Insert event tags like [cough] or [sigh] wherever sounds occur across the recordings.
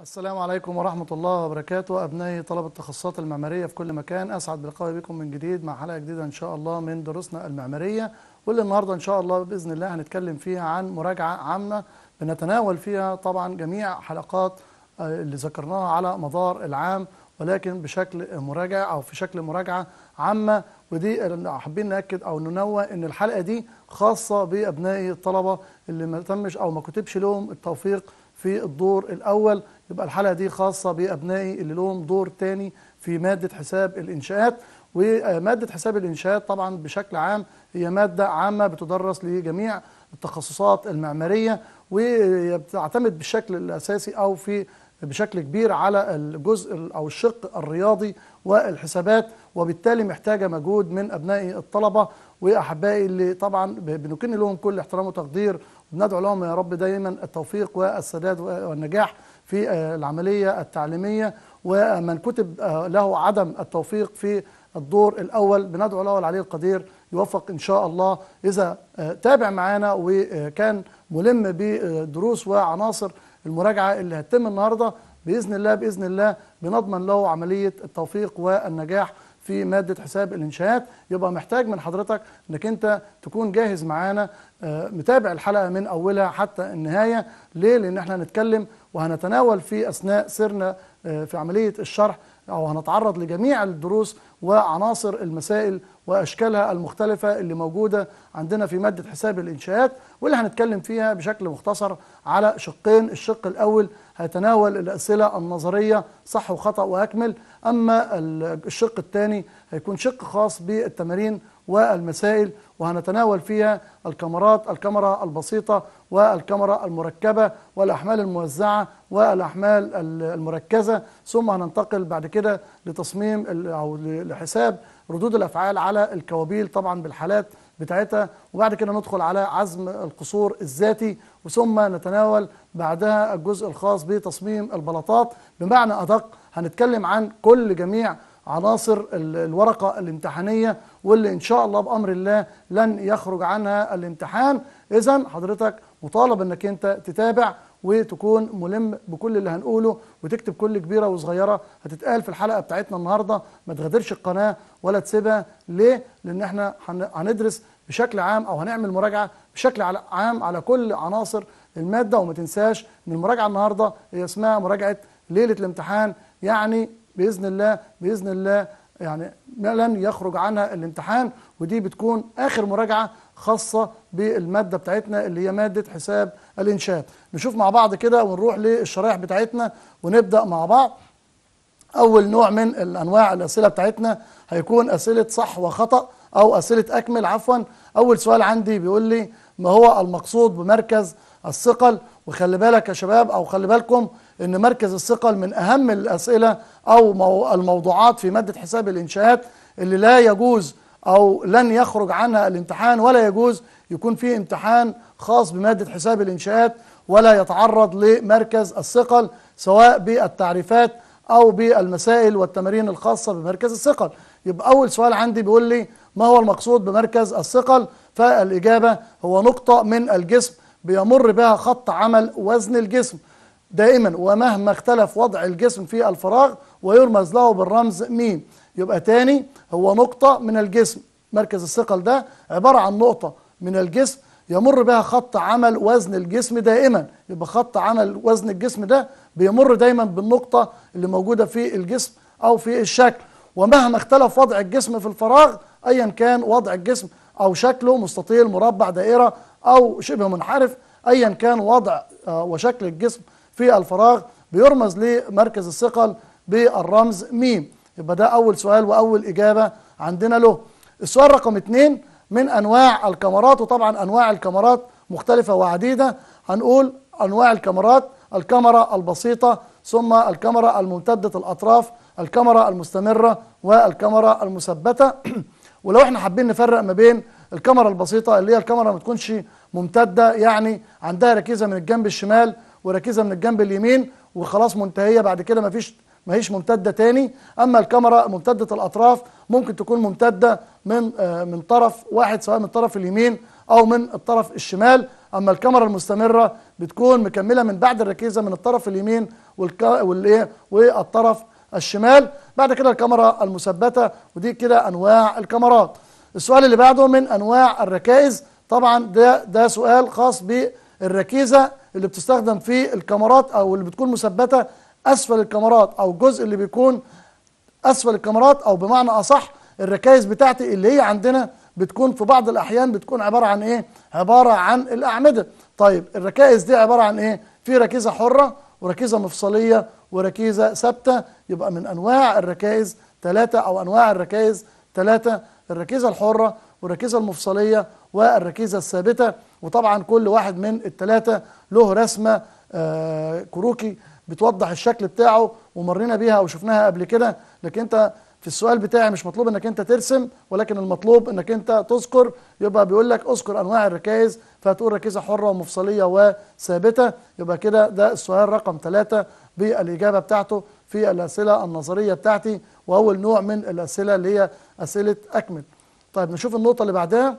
السلام عليكم ورحمة الله وبركاته. أبنائي طلبة التخصصات المعمارية في كل مكان أسعد بلقائي بكم من جديد مع حلقة جديدة إن شاء الله من دروسنا المعمارية. واللي النهاردة إن شاء الله بإذن الله هنتكلم فيها عن مراجعة عامة بنتناول فيها طبعا جميع حلقات آه، اللي ذكرناها على مدار العام ولكن بشكل مراجع أو في شكل مراجعة عامة. ودي حابين نأكد أو ننوه إن الحلقة دي خاصة بأبنائي الطلبة اللي ما تمش أو ما كتبش لهم التوفيق في الدور الأول. يبقى الحلقة دي خاصة بأبنائي اللي لهم دور تاني في مادة حساب الإنشاءات. ومادة حساب الإنشاءات طبعا بشكل عام هي مادة عامة بتدرس لجميع التخصصات المعمارية وبتعتمد بالشكل الأساسي أو في بشكل كبير على الجزء أو الشق الرياضي والحسابات وبالتالي محتاجة مجهود من أبنائي الطلبة. وأحبائي اللي طبعا بنكن لهم كل احترام وتقدير وبندعو لهم يا رب دايما التوفيق والسداد والنجاح. في العملية التعليمية ومن كتب له عدم التوفيق في الدور الأول. بندعو له العلي القدير يوفق إن شاء الله. إذا تابع معانا وكان ملم بدروس وعناصر المراجعة اللي هتتم النهاردة بإذن الله بإذن الله بنضمن له عملية التوفيق والنجاح. في مادة حساب الإنشاءات يبقى محتاج من حضرتك أنك أنت تكون جاهز معانا متابع الحلقة من أولها حتى النهاية ليه؟ لأن إحنا هنتكلم وهنتناول في أثناء سيرنا في عملية الشرح أو هنتعرض لجميع الدروس وعناصر المسائل وأشكالها المختلفة اللي موجودة عندنا في مادة حساب الإنشاءات واللي هنتكلم فيها بشكل مختصر على شقين. الشق الأول هيتناول الأسئلة النظرية صح وخطأ وأكمل أما الشق الثاني هيكون شق خاص بالتمارين والمسائل وهنتناول فيها الكاميرات الكاميرا البسيطة والكاميرا المركبة والأحمال الموزعة والأحمال المركزة. ثم هننتقل بعد كده لتصميم أو لحساب ردود الأفعال على الكوابيل طبعا بالحالات بتاعتها. وبعد كده ندخل على عزم القصور الذاتي وثم نتناول بعدها الجزء الخاص بتصميم البلاطات. بمعنى أدق هنتكلم عن كل جميع عناصر الورقة الامتحانية واللي إن شاء الله بأمر الله لن يخرج عنها الامتحان. إذا حضرتك مطالب أنك أنت تتابع وتكون ملم بكل اللي هنقوله وتكتب كل كبيرة وصغيرة هتتقال في الحلقة بتاعتنا النهاردة. ما تغادرش القناة ولا تسيبها. ليه؟ لأن إحنا هندرس بشكل عام أو هنعمل مراجعة بشكل عام على كل عناصر المادة. وما تنساش أن المراجعة النهاردة هي اسمها مراجعة ليلة الامتحان يعني بإذن الله بإذن الله يعني لن يخرج عنها الامتحان ودي بتكون آخر مراجعة خاصة بالمادة بتاعتنا اللي هي مادة حساب الإنشاء نشوف مع بعض كده ونروح للشرائح بتاعتنا ونبدأ مع بعض. أول نوع من الأنواع الأسئلة بتاعتنا هيكون أسئلة صح وخطأ أو أسئلة أكمل عفوا. أول سؤال عندي بيقول لي ما هو المقصود بمركز الثقل. وخلي بالك يا شباب أو خلي بالكم إن مركز الثقل من أهم الأسئلة أو الموضوعات في مادة حساب الإنشاءات اللي لا يجوز أو لن يخرج عنها الامتحان ولا يجوز يكون فيه امتحان خاص بمادة حساب الإنشاءات ولا يتعرض لمركز الثقل سواء بالتعريفات أو بالمسائل والتمارين الخاصة بمركز الثقل. يبقى أول سؤال عندي بيقول لي ما هو المقصود بمركز الثقل؟ فالإجابة هو نقطة من الجسم. بيمر بها خط عمل وزن الجسم. دائما ومهما اختلف وضع الجسم في الفراغ ويرمز له بالرمز ميم. يبقى تاني هو نقطة من الجسم. مركز الثقل ده عبارة عن نقطة من الجسم. يمر بها خط عمل وزن الجسم دائما. يبقى خط عمل وزن الجسم ده بيمر دايما بالنقطة اللي موجودة في الجسم أو في الشكل. ومهما اختلف وضع الجسم في الفراغ أيا كان وضع الجسم أو شكله مستطيل مربع دائرة أو شبه منحرف أيا كان وضع وشكل الجسم في الفراغ بيرمز لمركز الثقل بالرمز ميم يبقى ده أول سؤال وأول إجابة عندنا له. السؤال رقم اتنين من أنواع الكاميرات وطبعا أنواع الكاميرات مختلفة وعديدة. هنقول أنواع الكاميرات الكاميرا البسيطة ثم الكاميرا الممتدة الأطراف الكاميرا المستمرة والكاميرا المثبتة. [clears throat] ولو إحنا حابين نفرق ما بين الكاميرا البسيطة اللي هي الكاميرا ما تكونش ممتدة يعني عندها ركيزة من الجنب الشمال وركيزة من الجنب اليمين وخلاص منتهية بعد كده مفيش ما هيش ممتدة تاني. أما الكاميرا ممتدة الأطراف ممكن تكون ممتدة من من طرف واحد سواء من الطرف اليمين أو من الطرف الشمال. أما الكاميرا المستمرة بتكون مكملة من بعد الركيزة من الطرف اليمين. والإيه والطرف الشمال. بعد كده الكاميرا المثبتة ودي كده أنواع الكاميرات. السؤال اللي بعده من أنواع الركائز. طبعا ده ده سؤال خاص بالركيزة اللي بتستخدم في الكاميرات أو اللي بتكون مثبتة أسفل الكاميرات أو الجزء اللي بيكون أسفل الكاميرات أو بمعنى أصح الركائز بتاعتي اللي هي عندنا بتكون في بعض الأحيان بتكون عبارة عن إيه؟ عبارة عن الأعمدة. طيب الركائز دي عبارة عن إيه؟ في ركيزة حرة وركيزة مفصلية وركيزة ثابتة. يبقى من أنواع الركائز ثلاثة أو أنواع الركائز ثلاثة. الركيزة الحرة والركيزة المفصلية والركيزة الثابتة وطبعا كل واحد من الثلاثه له رسمة آه كروكي بتوضح الشكل بتاعه ومرينا بيها وشفناها قبل كده. لكن انت في السؤال بتاعي مش مطلوب انك انت ترسم ولكن المطلوب انك انت تذكر. يبقى بيقول لك اذكر انواع الركائز فهتقول ركيزة حرة ومفصلية وثابتة. يبقى كده ده السؤال رقم ثلاثة بالإجابة بتاعته في الأسئلة النظرية بتاعتي. وأول نوع من الأسئلة اللي هي أسئلة أكمل. طيب نشوف النقطة اللي بعدها.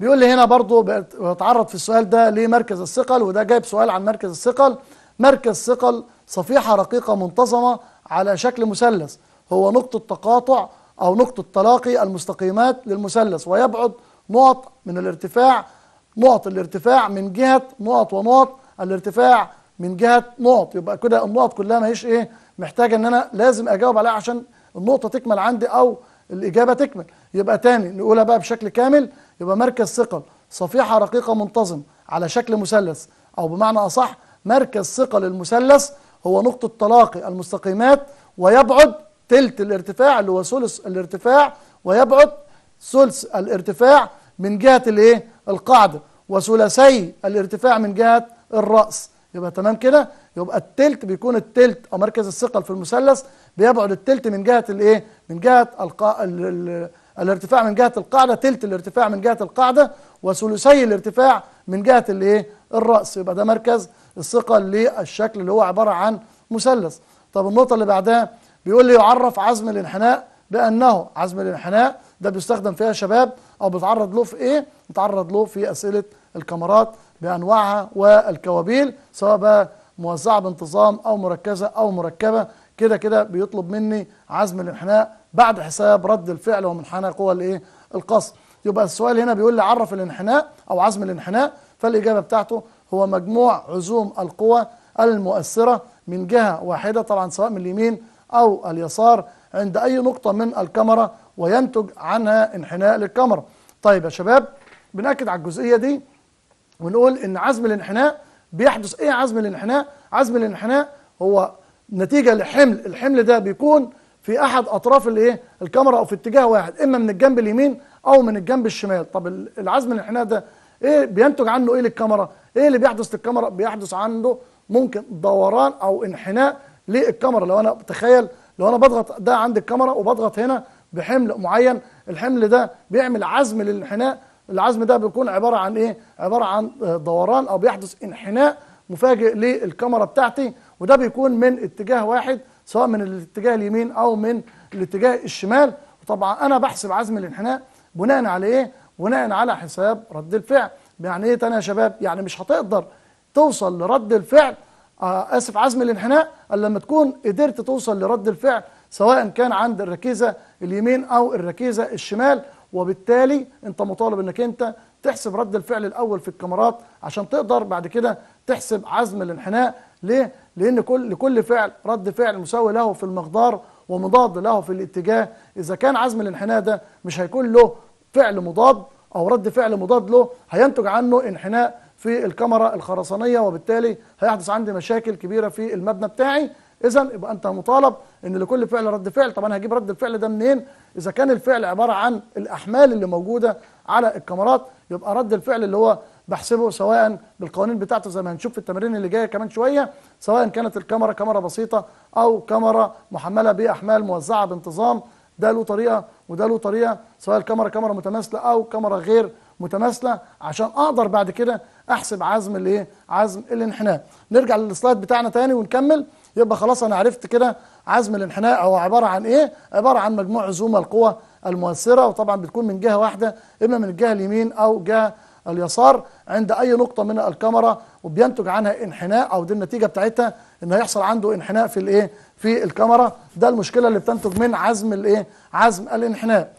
بيقول لي هنا برضو بتعرض في السؤال ده لمركز الثقل وده جايب سؤال عن مركز الثقل. مركز ثقل صفيحة رقيقة منتظمة على شكل مثلث. هو نقطة تقاطع أو نقطة تلاقي المستقيمات للمثلث ويبعد نقط من الارتفاع نقط الارتفاع من جهة نقط ونقط الارتفاع من جهة نقط. يبقى كده النقط كلها ما هيش إيه؟ محتاجة إن أنا لازم أجاوب عليها عشان النقطة تكمل عندي أو الإجابة تكمل. يبقى تاني نقولها بقى بشكل كامل يبقى مركز ثقل صفيحة رقيقة منتظم على شكل مثلث أو بمعنى أصح مركز ثقل المثلث هو نقطة تلاقي المستقيمات ويبعد تلت الارتفاع اللي هو ثلث الارتفاع ويبعد ثلث الارتفاع من جهة الإيه؟ القاعدة وثلثي الارتفاع من جهة الرأس. يبقى تمام كده؟ يبقى التلت بيكون التلت أو مركز الثقل في المثلث بيبعد التلت من جهة الإيه؟ من جهة القا... ال... ال... الارتفاع من جهة القاعدة تلت الارتفاع من جهة القاعدة وثلثي الارتفاع من جهة الإيه؟ الرأس. يبقى ده مركز الثقل للشكل اللي هو عبارة عن مثلث. طب النقطة اللي بعدها بيقول لي يعرف عزم الانحناء بأنه عزم الانحناء ده بيستخدم فيها شباب أو بيتعرض له في إيه؟ بيتعرض له في أسئلة الكاميرات بأنواعها والكوابيل سواء بقى موزعة بانتظام أو مركزة أو مركبة. كده كده بيطلب مني عزم الإنحناء بعد حساب رد الفعل ومنحنى قوى الايه القصر يبقى السؤال هنا بيقول لي عرف الإنحناء أو عزم الإنحناء فالإجابة بتاعته هو مجموع عزوم القوى المؤثرة من جهة واحدة طبعا سواء من اليمين أو اليسار عند أي نقطة من الكاميرا وينتج عنها إنحناء للكاميرا. طيب يا شباب بنأكد على الجزئية دي. ونقول إن عزم الانحناء بيحدث إيه عزم الانحناء؟ عزم الانحناء هو نتيجة لحمل الحمل ده بيكون في أحد أطراف الإيه؟ الكاميرا أو في اتجاه واحد إما من الجنب اليمين أو من الجنب الشمال. طب العزم الانحناء ده إيه بينتج عنه إيه للكاميرا؟ إيه اللي بيحدث للكاميرا؟ بيحدث عنده ممكن دوران أو انحناء للكاميرا. لو أنا تخيل لو أنا بضغط ده عند الكاميرا وبضغط هنا بحمل معين الحمل ده بيعمل عزم للانحناء العزم ده بيكون عبارة عن إيه؟ عبارة عن دوران أو بيحدث انحناء مفاجئ للكاميرا بتاعتي وده بيكون من اتجاه واحد سواء من الاتجاه اليمين أو من الاتجاه الشمال. وطبعا أنا بحسب عزم الانحناء بناء على إيه؟ بناء على حساب رد الفعل. يعني إيه تاني يا شباب؟ يعني مش هتقدر توصل لرد الفعل آه آسف عزم الانحناء إلا لما تكون قدرت توصل لرد الفعل سواء كان عند الركيزة اليمين أو الركيزة الشمال. وبالتالي انت مطالب انك انت تحسب رد الفعل الأول في الكاميرات عشان تقدر بعد كده تحسب عزم الانحناء. ليه؟ لأن كل لكل فعل رد فعل مساوي له في المقدار ومضاد له في الاتجاه. إذا كان عزم الانحناء ده مش هيكون له فعل مضاد أو رد فعل مضاد له هينتج عنه انحناء في الكاميرا الخرسانية وبالتالي هيحدث عندي مشاكل كبيرة في المبنى بتاعي. اذا يبقى أنت مطالب إن لكل فعل رد فعل. طب أنا هجيب رد الفعل ده منين؟ إذا كان الفعل عبارة عن الأحمال اللي موجودة على الكاميرات يبقى رد الفعل اللي هو بحسبه سواء بالقوانين بتاعته زي ما هنشوف في التمارين اللي جاية كمان شوية سواء كانت الكاميرا كاميرا بسيطة أو كاميرا محملة بأحمال موزعة بانتظام ده له طريقة وده له طريقة سواء الكاميرا كاميرا متماثلة أو كاميرا غير متماثلة. عشان أقدر بعد كده أحسب عزم الإيه؟ عزم الانحناء. نرجع للسلايد بتاعنا تاني ونكمل. يبقى خلاص أنا عرفت كده عزم الانحناء هو عبارة عن إيه؟ عبارة عن مجموع عزوم القوى المؤثرة وطبعا بتكون من جهة واحدة إما من الجهة اليمين أو جهة اليسار عند أي نقطة من الكاميرا وبينتج عنها انحناء أو دي النتيجة بتاعتها إن هيحصل عنده انحناء في الإيه؟ في الكاميرا. ده المشكلة اللي بتنتج من عزم الإيه؟ عزم الانحناء.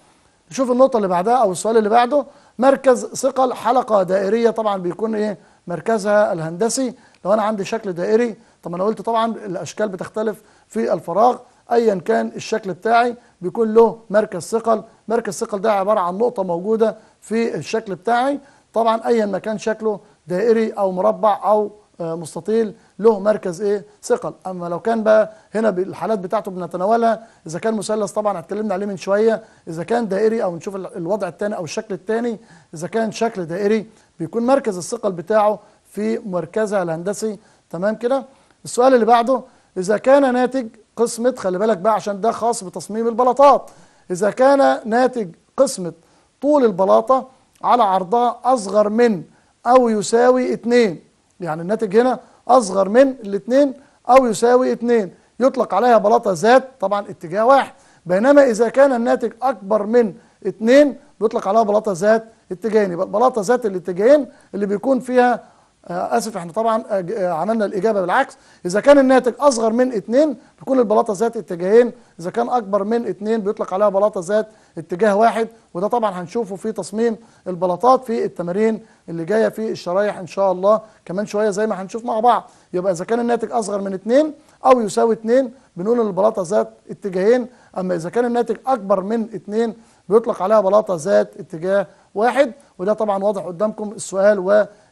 نشوف النقطة اللي بعدها أو السؤال اللي بعده. مركز ثقل حلقة دائرية طبعا بيكون إيه؟ مركزها الهندسي. لو أنا عندي شكل دائري طب أنا قلت طبعا الأشكال بتختلف في الفراغ ايا كان الشكل بتاعي بيكون له مركز ثقل مركز ثقل ده عبارة عن نقطة موجودة في الشكل بتاعي. طبعا ايا ما كان شكله دائري أو مربع أو آه، مستطيل له مركز إيه؟ ثقل. أما لو كان بقى هنا الحالات بتاعته بنتناولها إذا كان مثلث طبعا اتكلمنا عليه من شوية إذا كان دائري أو نشوف الوضع الثاني أو الشكل الثاني إذا كان شكل دائري بيكون مركز الثقل بتاعه في مركزها الهندسي. تمام كده؟ السؤال اللي بعده إذا كان ناتج قسمة خلي بالك بقى عشان ده خاص بتصميم البلاطات إذا كان ناتج قسمة طول البلاطة على عرضها أصغر من أو يساوي اتنين يعني الناتج هنا أصغر من الاتنين أو يساوي اتنين يطلق عليها بلاطة ذات طبعا اتجاه واحد. بينما إذا كان الناتج أكبر من اتنين بيطلق عليها بلاطة ذات اتجاهين. يبقى البلاطة ذات الاتجاهين اللي بيكون فيها آسف إحنا طبعا آه، آه، عملنا الإجابة بالعكس. إذا كان الناتج أصغر من اثنين بيكون البلاطة ذات اتجاهين. إذا كان أكبر من اثنين بيطلق عليها بلاطة ذات اتجاه واحد. وده طبعا هنشوفه في تصميم البلاطات في التمارين اللي جاية في الشرايح إن شاء الله. كمان شوية زي ما هنشوف مع بعض. يبقى إذا كان الناتج أصغر من اثنين أو يساوي اثنين بنقول إن البلاطة ذات اتجاهين. أما إذا كان الناتج أكبر من اثنين بيطلق عليها بلاطة ذات اتجاه واحد. وده طبعا واضح قدامكم السؤال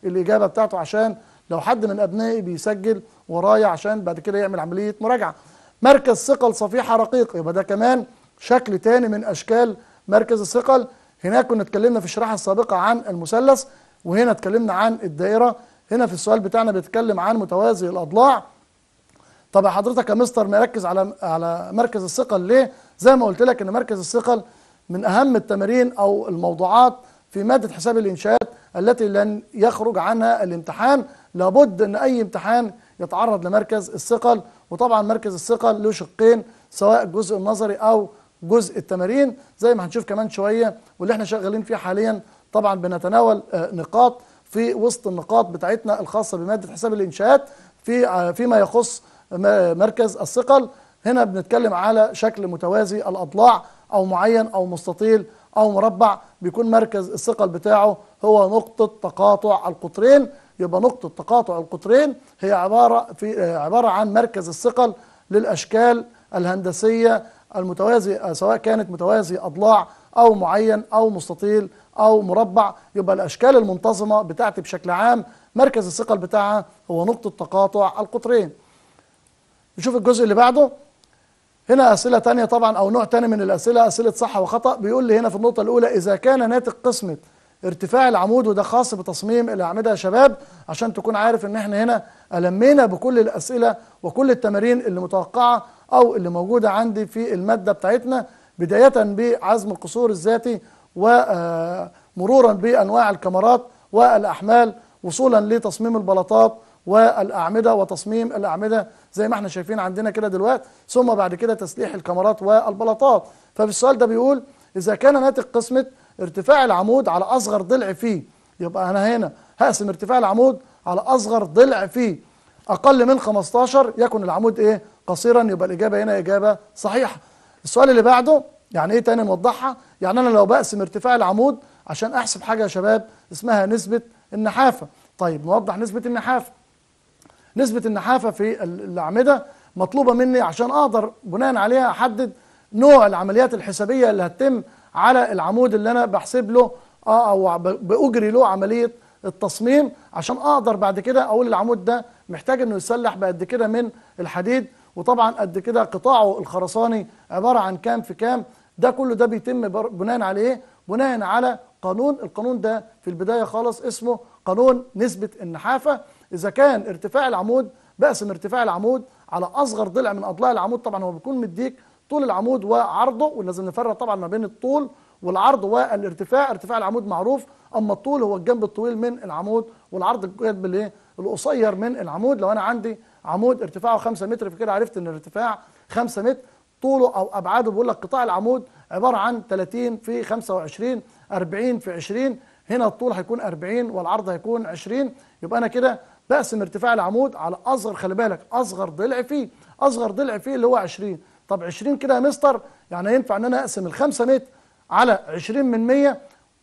والإجابة بتاعته عشان لو حد من أبنائي بيسجل ورايا عشان بعد كده يعمل عملية مراجعة. مركز ثقل صفيحة رقيق يبقى ده كمان شكل تاني من أشكال مركز الثقل هناك كنا اتكلمنا في الشريحة السابقة عن المثلث وهنا اتكلمنا عن الدائرة. هنا في السؤال بتاعنا بيتكلم عن متوازي الأضلاع. طب حضرتك يا مستر مركز على على مركز الثقل ليه؟ زي ما قلت لك إن مركز الثقل من أهم التمارين أو الموضوعات في مادة حساب الإنشاءات التي لن يخرج عنها الامتحان. لابد أن أي امتحان يتعرض لمركز الثقل وطبعا مركز الثقل له شقين سواء الجزء النظري أو جزء التمارين. زي ما هنشوف كمان شوية واللي إحنا شغالين فيه حاليا طبعا بنتناول آه، نقاط في وسط النقاط بتاعتنا الخاصة بمادة حساب الإنشاءات في آه، فيما يخص مركز الثقل. هنا بنتكلم على شكل متوازي الأضلاع أو معين أو مستطيل أو مربع بيكون مركز الثقل بتاعه هو نقطة تقاطع القطرين. يبقى نقطة تقاطع القطرين هي عبارة في عبارة عن مركز الثقل للأشكال الهندسية المتوازي سواء كانت متوازي أضلاع أو معين أو مستطيل أو مربع. يبقى الأشكال المنتظمة بتاعتي بشكل عام مركز الثقل بتاعها هو نقطة تقاطع القطرين. نشوف الجزء اللي بعده. هنا أسئلة تانية طبعا أو نوع تاني من الأسئلة أسئلة صح وخطأ. بيقول لي هنا في النقطة الأولى إذا كان ناتج قسمة ارتفاع العمود وده خاص بتصميم الأعمدة يا شباب عشان تكون عارف إن إحنا هنا ألمينا بكل الأسئلة وكل التمارين اللي متوقعة أو اللي موجودة عندي في المادة بتاعتنا بداية بعزم القصور الذاتي ومرورا بأنواع الكاميرات والأحمال وصولا لتصميم البلاطات والأعمدة وتصميم الأعمدة زي ما إحنا شايفين عندنا كده دلوقتي ثم بعد كده تسليح الكاميرات والبلاطات. ففي السؤال ده بيقول إذا كان ناتج قسمة ارتفاع العمود على أصغر ضلع فيه يبقى أنا هنا هقسم ارتفاع العمود على أصغر ضلع فيه. أقل من 15 يكون العمود إيه؟ قصيرا يبقى الإجابة هنا إجابة صحيحة. السؤال اللي بعده يعني إيه تاني نوضحها؟ يعني أنا لو بقسم ارتفاع العمود عشان أحسب حاجة يا شباب اسمها نسبة النحافة. طيب نوضح نسبة النحافة. نسبة النحافة في الأعمدة مطلوبة مني عشان أقدر بناء عليها أحدد نوع العمليات الحسابية اللي هتتم على العمود اللي أنا بحسب له آه، أو بأجري له عملية التصميم عشان أقدر بعد كده أقول العمود ده محتاج إنه يسلح بقد كده من الحديد. وطبعا قد كده قطاعه الخرساني عبارة عن كام في كام. ده كله ده بيتم بناء على إيه؟ بناء على قانون. القانون ده في البداية خالص اسمه قانون نسبة النحافة. إذا كان ارتفاع العمود بقسم ارتفاع العمود على أصغر ضلع من أضلاع العمود طبعا هو بيكون مديك طول العمود وعرضه ولازم نفرق طبعا ما بين الطول والعرض والارتفاع. ارتفاع العمود معروف أما الطول هو الجنب الطويل من العمود والعرض الجنب الايه القصير من العمود. لو أنا عندي عمود ارتفاعه 5 متر فكده عرفت إن الارتفاع 5 متر طوله أو أبعاده بيقول لك قطاع العمود عبارة عن 30 في 25 40 في 20 هنا الطول هيكون 40 والعرض هيكون 20 يبقى أنا كده بقسم ارتفاع العمود على أصغر خلي بالك أصغر ضلع فيه أصغر ضلع فيه اللي هو 20 طب 20 كده يا مستر يعني ينفع إن أنا أقسم ال 5 متر على 20 من 100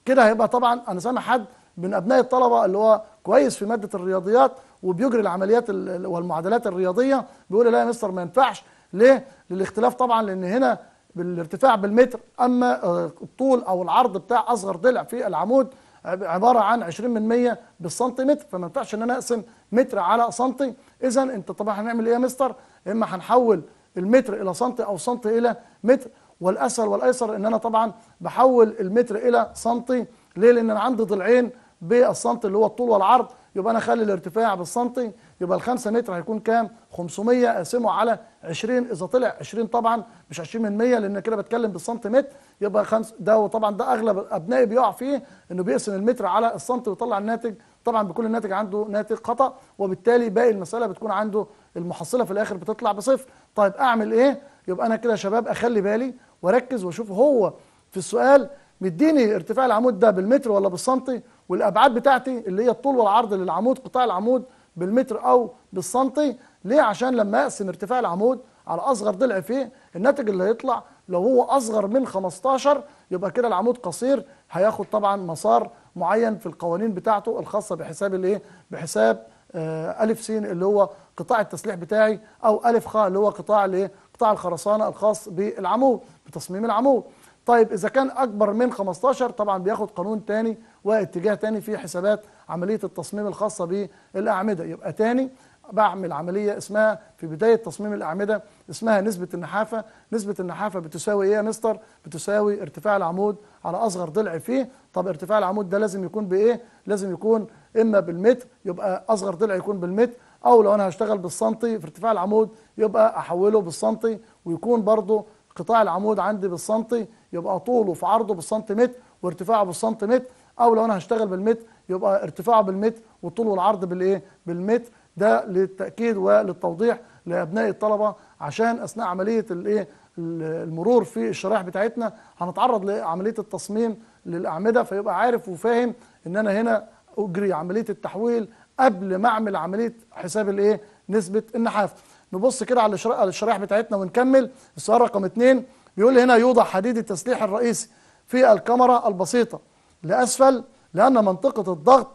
كده هيبقى طبعا أنا سامع حد من أبناء الطلبة اللي هو كويس في مادة الرياضيات وبيجري العمليات ال- والمعادلات الرياضية بيقول لا يا مستر ما ينفعش. ليه؟ للاختلاف طبعا لأن هنا بالارتفاع بالمتر أما آه، الطول أو العرض بتاع أصغر ضلع في العمود عبارة عن 20 من 100 بالسنتيمتر فما ينفعش إن أنا أقسم متر على سنتي اذا أنت طبعا هنعمل إيه يا مستر؟ إما هنحول المتر إلى سنتي أو سنتي إلى متر والأسهل والأيسر إن أنا طبعا بحول المتر إلى سنتي ليه؟ لأن أنا عندي ضلعين بالسنتي اللي هو الطول والعرض يبقى أنا أخلي الارتفاع بالسنتي يبقى الخمسة متر هيكون كام؟ 500 أقسمه على 20 إذا طلع 20 طبعا مش 20 من 100 لأن كده بتكلم بالسنتيمتر. يبقى خمس ده وطبعا ده أغلب أبنائي بيقع فيه إنه بيقسم المتر على السنتي ويطلع الناتج. طبعا بيكون الناتج عنده ناتج خطأ وبالتالي باقي المسألة بتكون عنده المحصلة في الآخر بتطلع بصفر. طيب أعمل إيه؟ يبقى أنا كده يا شباب أخلي بالي وأركز وأشوف هو في السؤال مديني ارتفاع العمود ده بالمتر ولا بالسنتي؟ والابعاد بتاعتي اللي هي الطول والعرض للعمود قطاع العمود بالمتر أو بالسنتي. ليه؟ عشان لما اقسم ارتفاع العمود على اصغر ضلع فيه الناتج اللي هيطلع لو هو اصغر من 15 يبقى كده العمود قصير. هياخد طبعا مسار معين في القوانين بتاعته الخاصة بحساب الايه؟ بحساب آه ألف س اللي هو قطاع التسليح بتاعي أو ألف خ اللي هو قطاع الايه؟ قطاع الخرسانة الخاص بالعمود بتصميم العمود. طيب إذا كان أكبر من 15 طبعا بياخد قانون تاني واتجاه تاني في حسابات عملية التصميم الخاصة بالأعمدة. يبقى تاني بعمل عملية اسمها في بداية تصميم الأعمدة اسمها نسبة النحافة. نسبة النحافة بتساوي إيه يا مستر؟ بتساوي ارتفاع العمود على أصغر ضلع فيه. طب ارتفاع العمود ده لازم يكون بإيه؟ لازم يكون إما بالمتر يبقى أصغر ضلع يكون بالمتر أو لو أنا هشتغل بالسنتي في ارتفاع العمود يبقى أحوله بالسنتي ويكون برضه قطاع العمود عندي بالسنتي. يبقى طوله في عرضه بالسنتيمتر وارتفاعه بالسنتيمتر أو لو أنا هشتغل بالمتر يبقى ارتفاعه بالمتر والطول والعرض بالإيه؟ بالمتر. ده للتأكيد وللتوضيح لأبناء الطلبة عشان أثناء عملية الإيه؟ المرور في الشرائح بتاعتنا هنتعرض لعملية التصميم للأعمدة فيبقى عارف وفاهم إن أنا هنا أجري عملية التحويل قبل ما أعمل عملية حساب الإيه؟ نسبة النحاف. نبص كده على الشرا- على الشرائح بتاعتنا ونكمل. السؤال رقم اتنين بيقول هنا يوضع حديد التسليح الرئيسي في الكاميرا البسيطة لأسفل لأن منطقة الضغط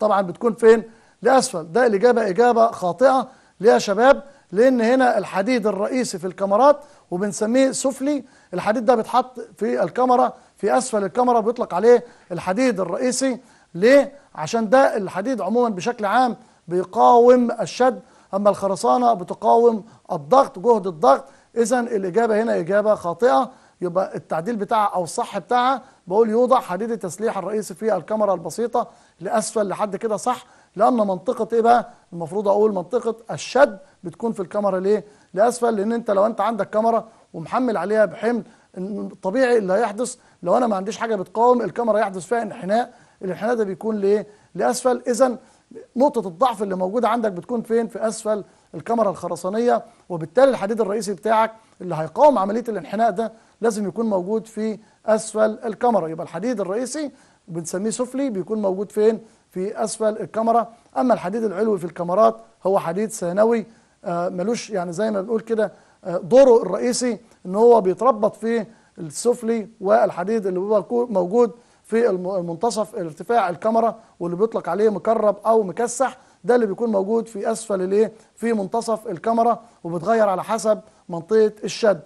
طبعا بتكون فين؟ لأسفل. ده الإجابة إجابة خاطئة ليه يا شباب لأن هنا الحديد الرئيسي في الكاميرات وبنسميه سفلي. الحديد ده بيتحط في الكاميرا في أسفل الكاميرا بيطلق عليه الحديد الرئيسي. ليه؟ عشان ده الحديد عموما بشكل عام بيقاوم الشد أما الخرسانة بتقاوم الضغط جهد الضغط. اذا الإجابة هنا إجابة خاطئة. يبقى التعديل بتاعها أو الصح بتاعها بقول يوضع حديد التسليح الرئيسي في الكاميرا البسيطة لأسفل لحد كده صح لأن منطقة إيه بقى؟ المفروض أقول منطقة الشد بتكون في الكاميرا. ليه؟ لأسفل لأن أنت لو أنت عندك كاميرا ومحمل عليها بحمل طبيعي اللي هيحدث لو أنا ما عنديش حاجة بتقاوم الكاميرا يحدث فيها انحناء. الانحناء ده بيكون ليه؟ لأسفل. اذا نقطة الضعف اللي موجودة عندك بتكون فين؟ في أسفل الكاميرا الخرسانية وبالتالي الحديد الرئيسي بتاعك اللي هيقاوم عملية الانحناء ده لازم يكون موجود في أسفل الكاميرا. يبقى الحديد الرئيسي بنسميه سفلي بيكون موجود فين؟ في أسفل الكاميرا. أما الحديد العلوي في الكاميرات هو حديد ثانوي آه ملوش يعني زي ما بنقول كده آه دوره الرئيسي إن هو بيتربط في السفلي والحديد اللي بيبقى موجود في الم- المنتصف ارتفاع الكاميرا واللي بيطلق عليه مكرب أو مكسح ده اللي بيكون موجود في أسفل الإيه؟ في منتصف الكاميرا وبيتغير على حسب منطقة الشد.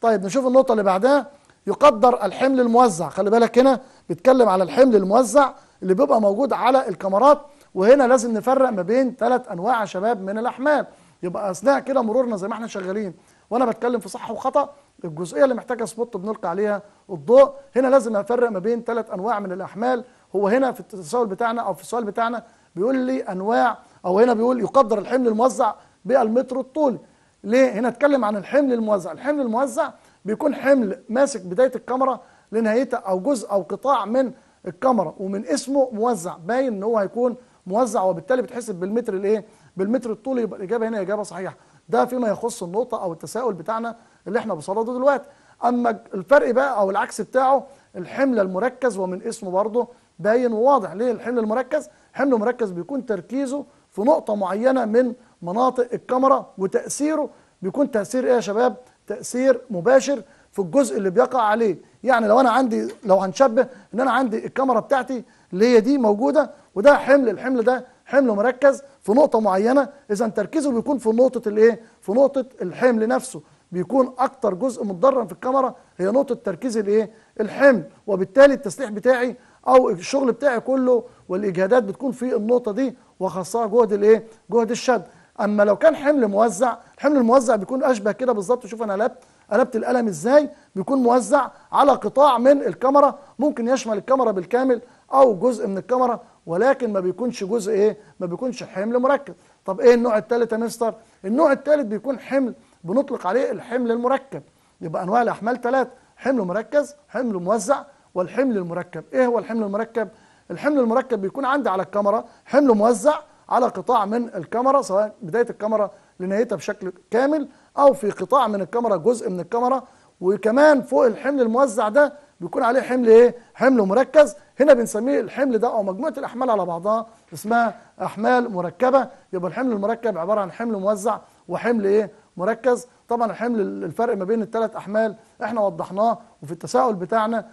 طيب نشوف النقطة اللي بعدها. يقدر الحمل الموزع. خلي بالك هنا بيتكلم على الحمل الموزع اللي بيبقى موجود على الكاميرات وهنا لازم نفرق ما بين ثلاث أنواع يا شباب من الأحمال. يبقى أثناء كده مرورنا زي ما إحنا شغالين وأنا بتكلم في صح وخطأ الجزئية اللي محتاجه سبوت بنلقي عليها الضوء. هنا لازم أفرق ما بين ثلاث أنواع من الأحمال. هو هنا في التساؤل بتاعنا أو في السؤال بتاعنا بيقول لي أنواع أو هنا بيقول يقدر الحمل الموزع بالمتر الطولي ليه؟ هنا اتكلم عن الحمل الموزع. الحمل الموزع بيكون حمل ماسك بداية الكاميرا لنهايتها أو جزء أو قطاع من الكاميرا ومن اسمه موزع. باين إن هو هيكون موزع وبالتالي بتحسب بالمتر الإيه؟ بالمتر الطولي يبقى الإجابة هنا إجابة صحيحة. ده فيما يخص النقطة أو التساؤل بتاعنا اللي إحنا بصدده دلوقتي. أما الفرق بقى أو العكس بتاعه الحمل المركز ومن اسمه برضه باين وواضح ليه الحمل المركز. الحمل المركز بيكون تركيزه في نقطة معينة من مناطق الكاميرا وتأثيره بيكون تأثير إيه يا شباب؟ تأثير مباشر في الجزء اللي بيقع عليه. يعني لو أنا عندي لو هنشبه إن أنا عندي الكاميرا بتاعتي اللي هي دي موجودة وده حمل الحمل ده حمل مركز في نقطة معينة إذا تركيزه بيكون في نقطة الإيه؟ في نقطة الحمل نفسه. بيكون أكتر جزء متضرر في الكاميرا هي نقطة تركيز الإيه؟ الحمل. وبالتالي التسليح بتاعي أو الشغل بتاعي كله والإجهادات بتكون في النقطة دي وخاصة جهد الإيه؟ جهد الشد. أما لو كان حمل موزع الحمل الموزع بيكون أشبه كده بالظبط. شوف أنا قلبت قلبت القلم إزاي؟ بيكون موزع على قطاع من الكاميرا. ممكن يشمل الكاميرا بالكامل أو جزء من الكاميرا ولكن ما بيكونش جزء إيه؟ ما بيكونش حمل مركب طب إيه النوع الثالث يا مستر؟ النوع الثالث بيكون حمل بنطلق عليه الحمل المركب. يبقى أنواع الأحمال ثلاث حمل مركز حمل موزع والحمل المركب. إيه هو الحمل المركب؟ الحمل المركب بيكون عندي على الكاميرا حمل موزع على قطاع من الكاميرا سواء بداية الكاميرا لنهايتها بشكل كامل أو في قطاع من الكاميرا جزء من الكاميرا. وكمان فوق الحمل الموزع ده بيكون عليه حمل إيه؟ حمل مركز. هنا بنسميه الحمل ده أو مجموعة الأحمال على بعضها اسمها أحمال مركبة. يبقى الحمل المركب عبارة عن حمل موزع وحمل إيه؟ مركز. طبعا الحمل الفرق ما بين الثلاث أحمال إحنا وضحناه وفي التساؤل بتاعنا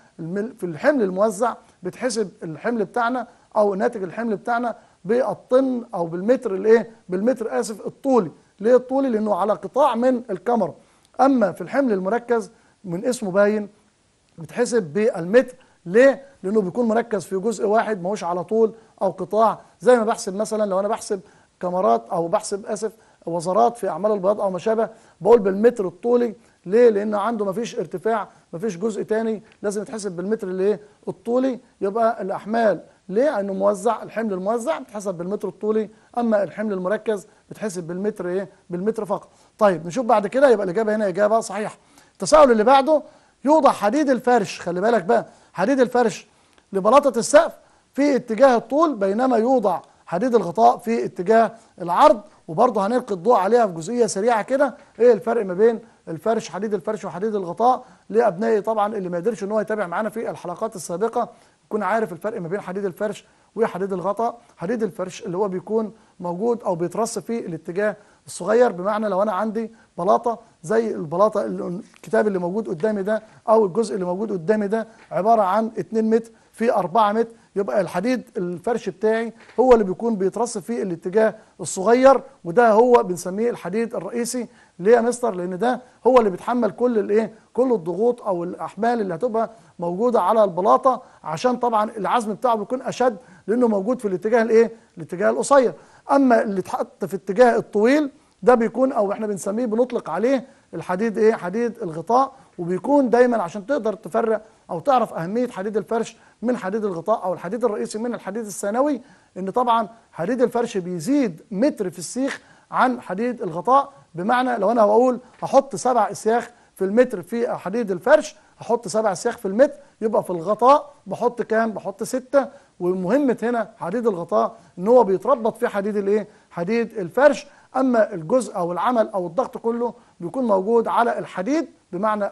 في الحمل الموزع بتحسب الحمل بتاعنا أو ناتج الحمل بتاعنا بالطن أو بالمتر الإيه؟ بالمتر آسف الطولي. ليه الطولي؟ لأنه على قطاع من الكاميرا. أما في الحمل المركز من اسمه باين بتحسب بالمتر. ليه؟ لأنه بيكون مركز في جزء واحد ماهوش على طول أو قطاع. زي ما بحسب مثلا لو أنا بحسب كاميرات أو بحسب آسف وزارات في أعمال البياض أو ما شابه بقول بالمتر الطولي. ليه؟ لأن عنده مفيش ارتفاع مفيش جزء تاني لازم يتحسب بالمتر الايه الطولي. يبقى الأحمال ليه؟ انه موزع الحمل الموزع بتحسب بالمتر الطولي. أما الحمل المركز بتحسب بالمتر إيه؟ بالمتر فقط. طيب نشوف بعد كده يبقى الإجابة هنا إجابة صحيحة. التساؤل اللي بعده يوضع حديد الفرش. خلي بالك بقى حديد الفرش لبلاطة السقف في اتجاه الطول بينما يوضع حديد الغطاء في اتجاه العرض. وبرضه هنلقي الضوء عليها في جزئية سريعة كده. إيه الفرق ما بين الفرش حديد الفرش وحديد الغطاء؟ لأبنائي طبعا اللي ما قدرش إن هو يتابع معانا في الحلقات السابقة يكون عارف الفرق ما بين حديد الفرش وحديد الغطاء. حديد الفرش اللي هو بيكون موجود أو بيترص في الاتجاه الصغير بمعنى لو أنا عندي بلاطة زي البلاطة الكتاب اللي موجود قدامي ده أو الجزء اللي موجود قدامي ده عبارة عن 2 متر في 4 متر يبقى الحديد الفرش بتاعي هو اللي بيكون بيترص في الاتجاه الصغير وده هو بنسميه الحديد الرئيسي. ليه يا مستر؟ لأن ده هو اللي بيتحمل كل الإيه؟ كل الضغوط أو الأحمال اللي هتبقى موجودة على البلاطة عشان طبعا العزم بتاعه بيكون أشد لأنه موجود في الاتجاه الإيه؟ الاتجاه القصير. أما اللي اتحط في الاتجاه الطويل ده بيكون أو إحنا بنسميه بنطلق عليه الحديد إيه؟ حديد الغطاء وبيكون دايما عشان تقدر تفرق أو تعرف أهمية حديد الفرش من حديد الغطاء أو الحديد الرئيسي من الحديد الثانوي إن طبعا حديد الفرش بيزيد متر في السيخ عن حديد الغطاء. بمعنى لو أنا بقول أحط سبع إسياخ في المتر في حديد الفرش أحط سبع إسياخ في المتر يبقى في الغطاء بحط كام؟ بحط ستة. ومهمة هنا حديد الغطاء إن هو بيتربط في حديد الإيه؟ حديد الفرش. أما الجزء أو العمل أو الضغط كله بيكون موجود على الحديد بمعنى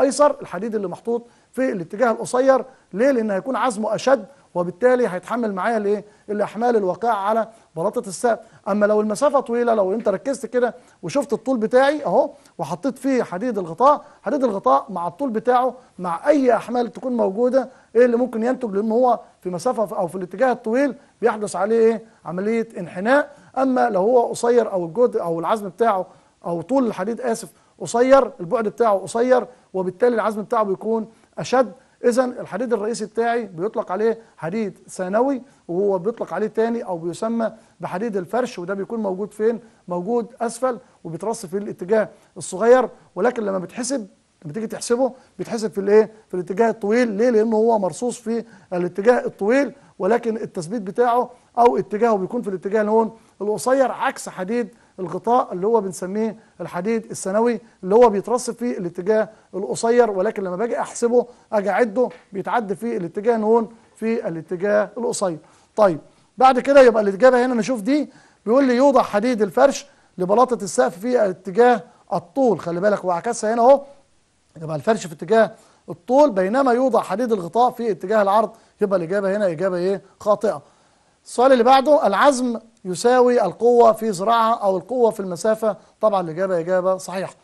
أيسر الحديد اللي محطوط في الاتجاه القصير. ليه؟ لأن هيكون عزمه أشد وبالتالي هيتحمل معايا الإيه؟ الإحمال الواقعه على بلاطة السقف أما لو المسافة طويلة لو أنت ركزت كده وشفت الطول بتاعي أهو وحطيت فيه حديد الغطاء حديد الغطاء مع الطول بتاعه مع أي أحمال تكون موجودة إيه اللي ممكن ينتج؟ لأن هو في مسافة أو في الاتجاه الطويل بيحدث عليه إيه؟ عملية انحناء. أما لو هو قصير أو الجهد أو العزم بتاعه أو طول الحديد آسف قصير البعد بتاعه قصير وبالتالي العزم بتاعه بيكون أشد. اذا الحديد الرئيسي بتاعي بيطلق عليه حديد ثانوي وهو بيطلق عليه تاني أو بيسمى بحديد الفرش وده بيكون موجود فين؟ موجود أسفل وبيترص في الاتجاه الصغير. ولكن لما بتحسب لما تيجي تحسبه بيتحسب في الإيه؟ في الاتجاه الطويل. ليه؟ لأنه هو مرصوص في الاتجاه الطويل ولكن التثبيت بتاعه أو اتجاهه بيكون في الاتجاه اللي القصير عكس حديد الغطاء اللي هو بنسميه الحديد الثانوي اللي هو بيترص في الاتجاه القصير ولكن لما باجي أحسبه أجي أعده بيتعد في الاتجاه نون في الاتجاه القصير. طيب بعد كده يبقى الاجابه هنا نشوف دي بيقول لي يوضع حديد الفرش لبلاطة السقف في اتجاه الطول. خلي بالك وعكسها هنا أهو. يبقى الفرش في اتجاه الطول بينما يوضع حديد الغطاء في اتجاه العرض. يبقى الإجابة هنا إجابة إيه؟ خاطئة. السؤال اللي بعده العزم يساوي القوة في ذراعها أو القوة في المسافة. طبعا الإجابة إجابة صحيحة.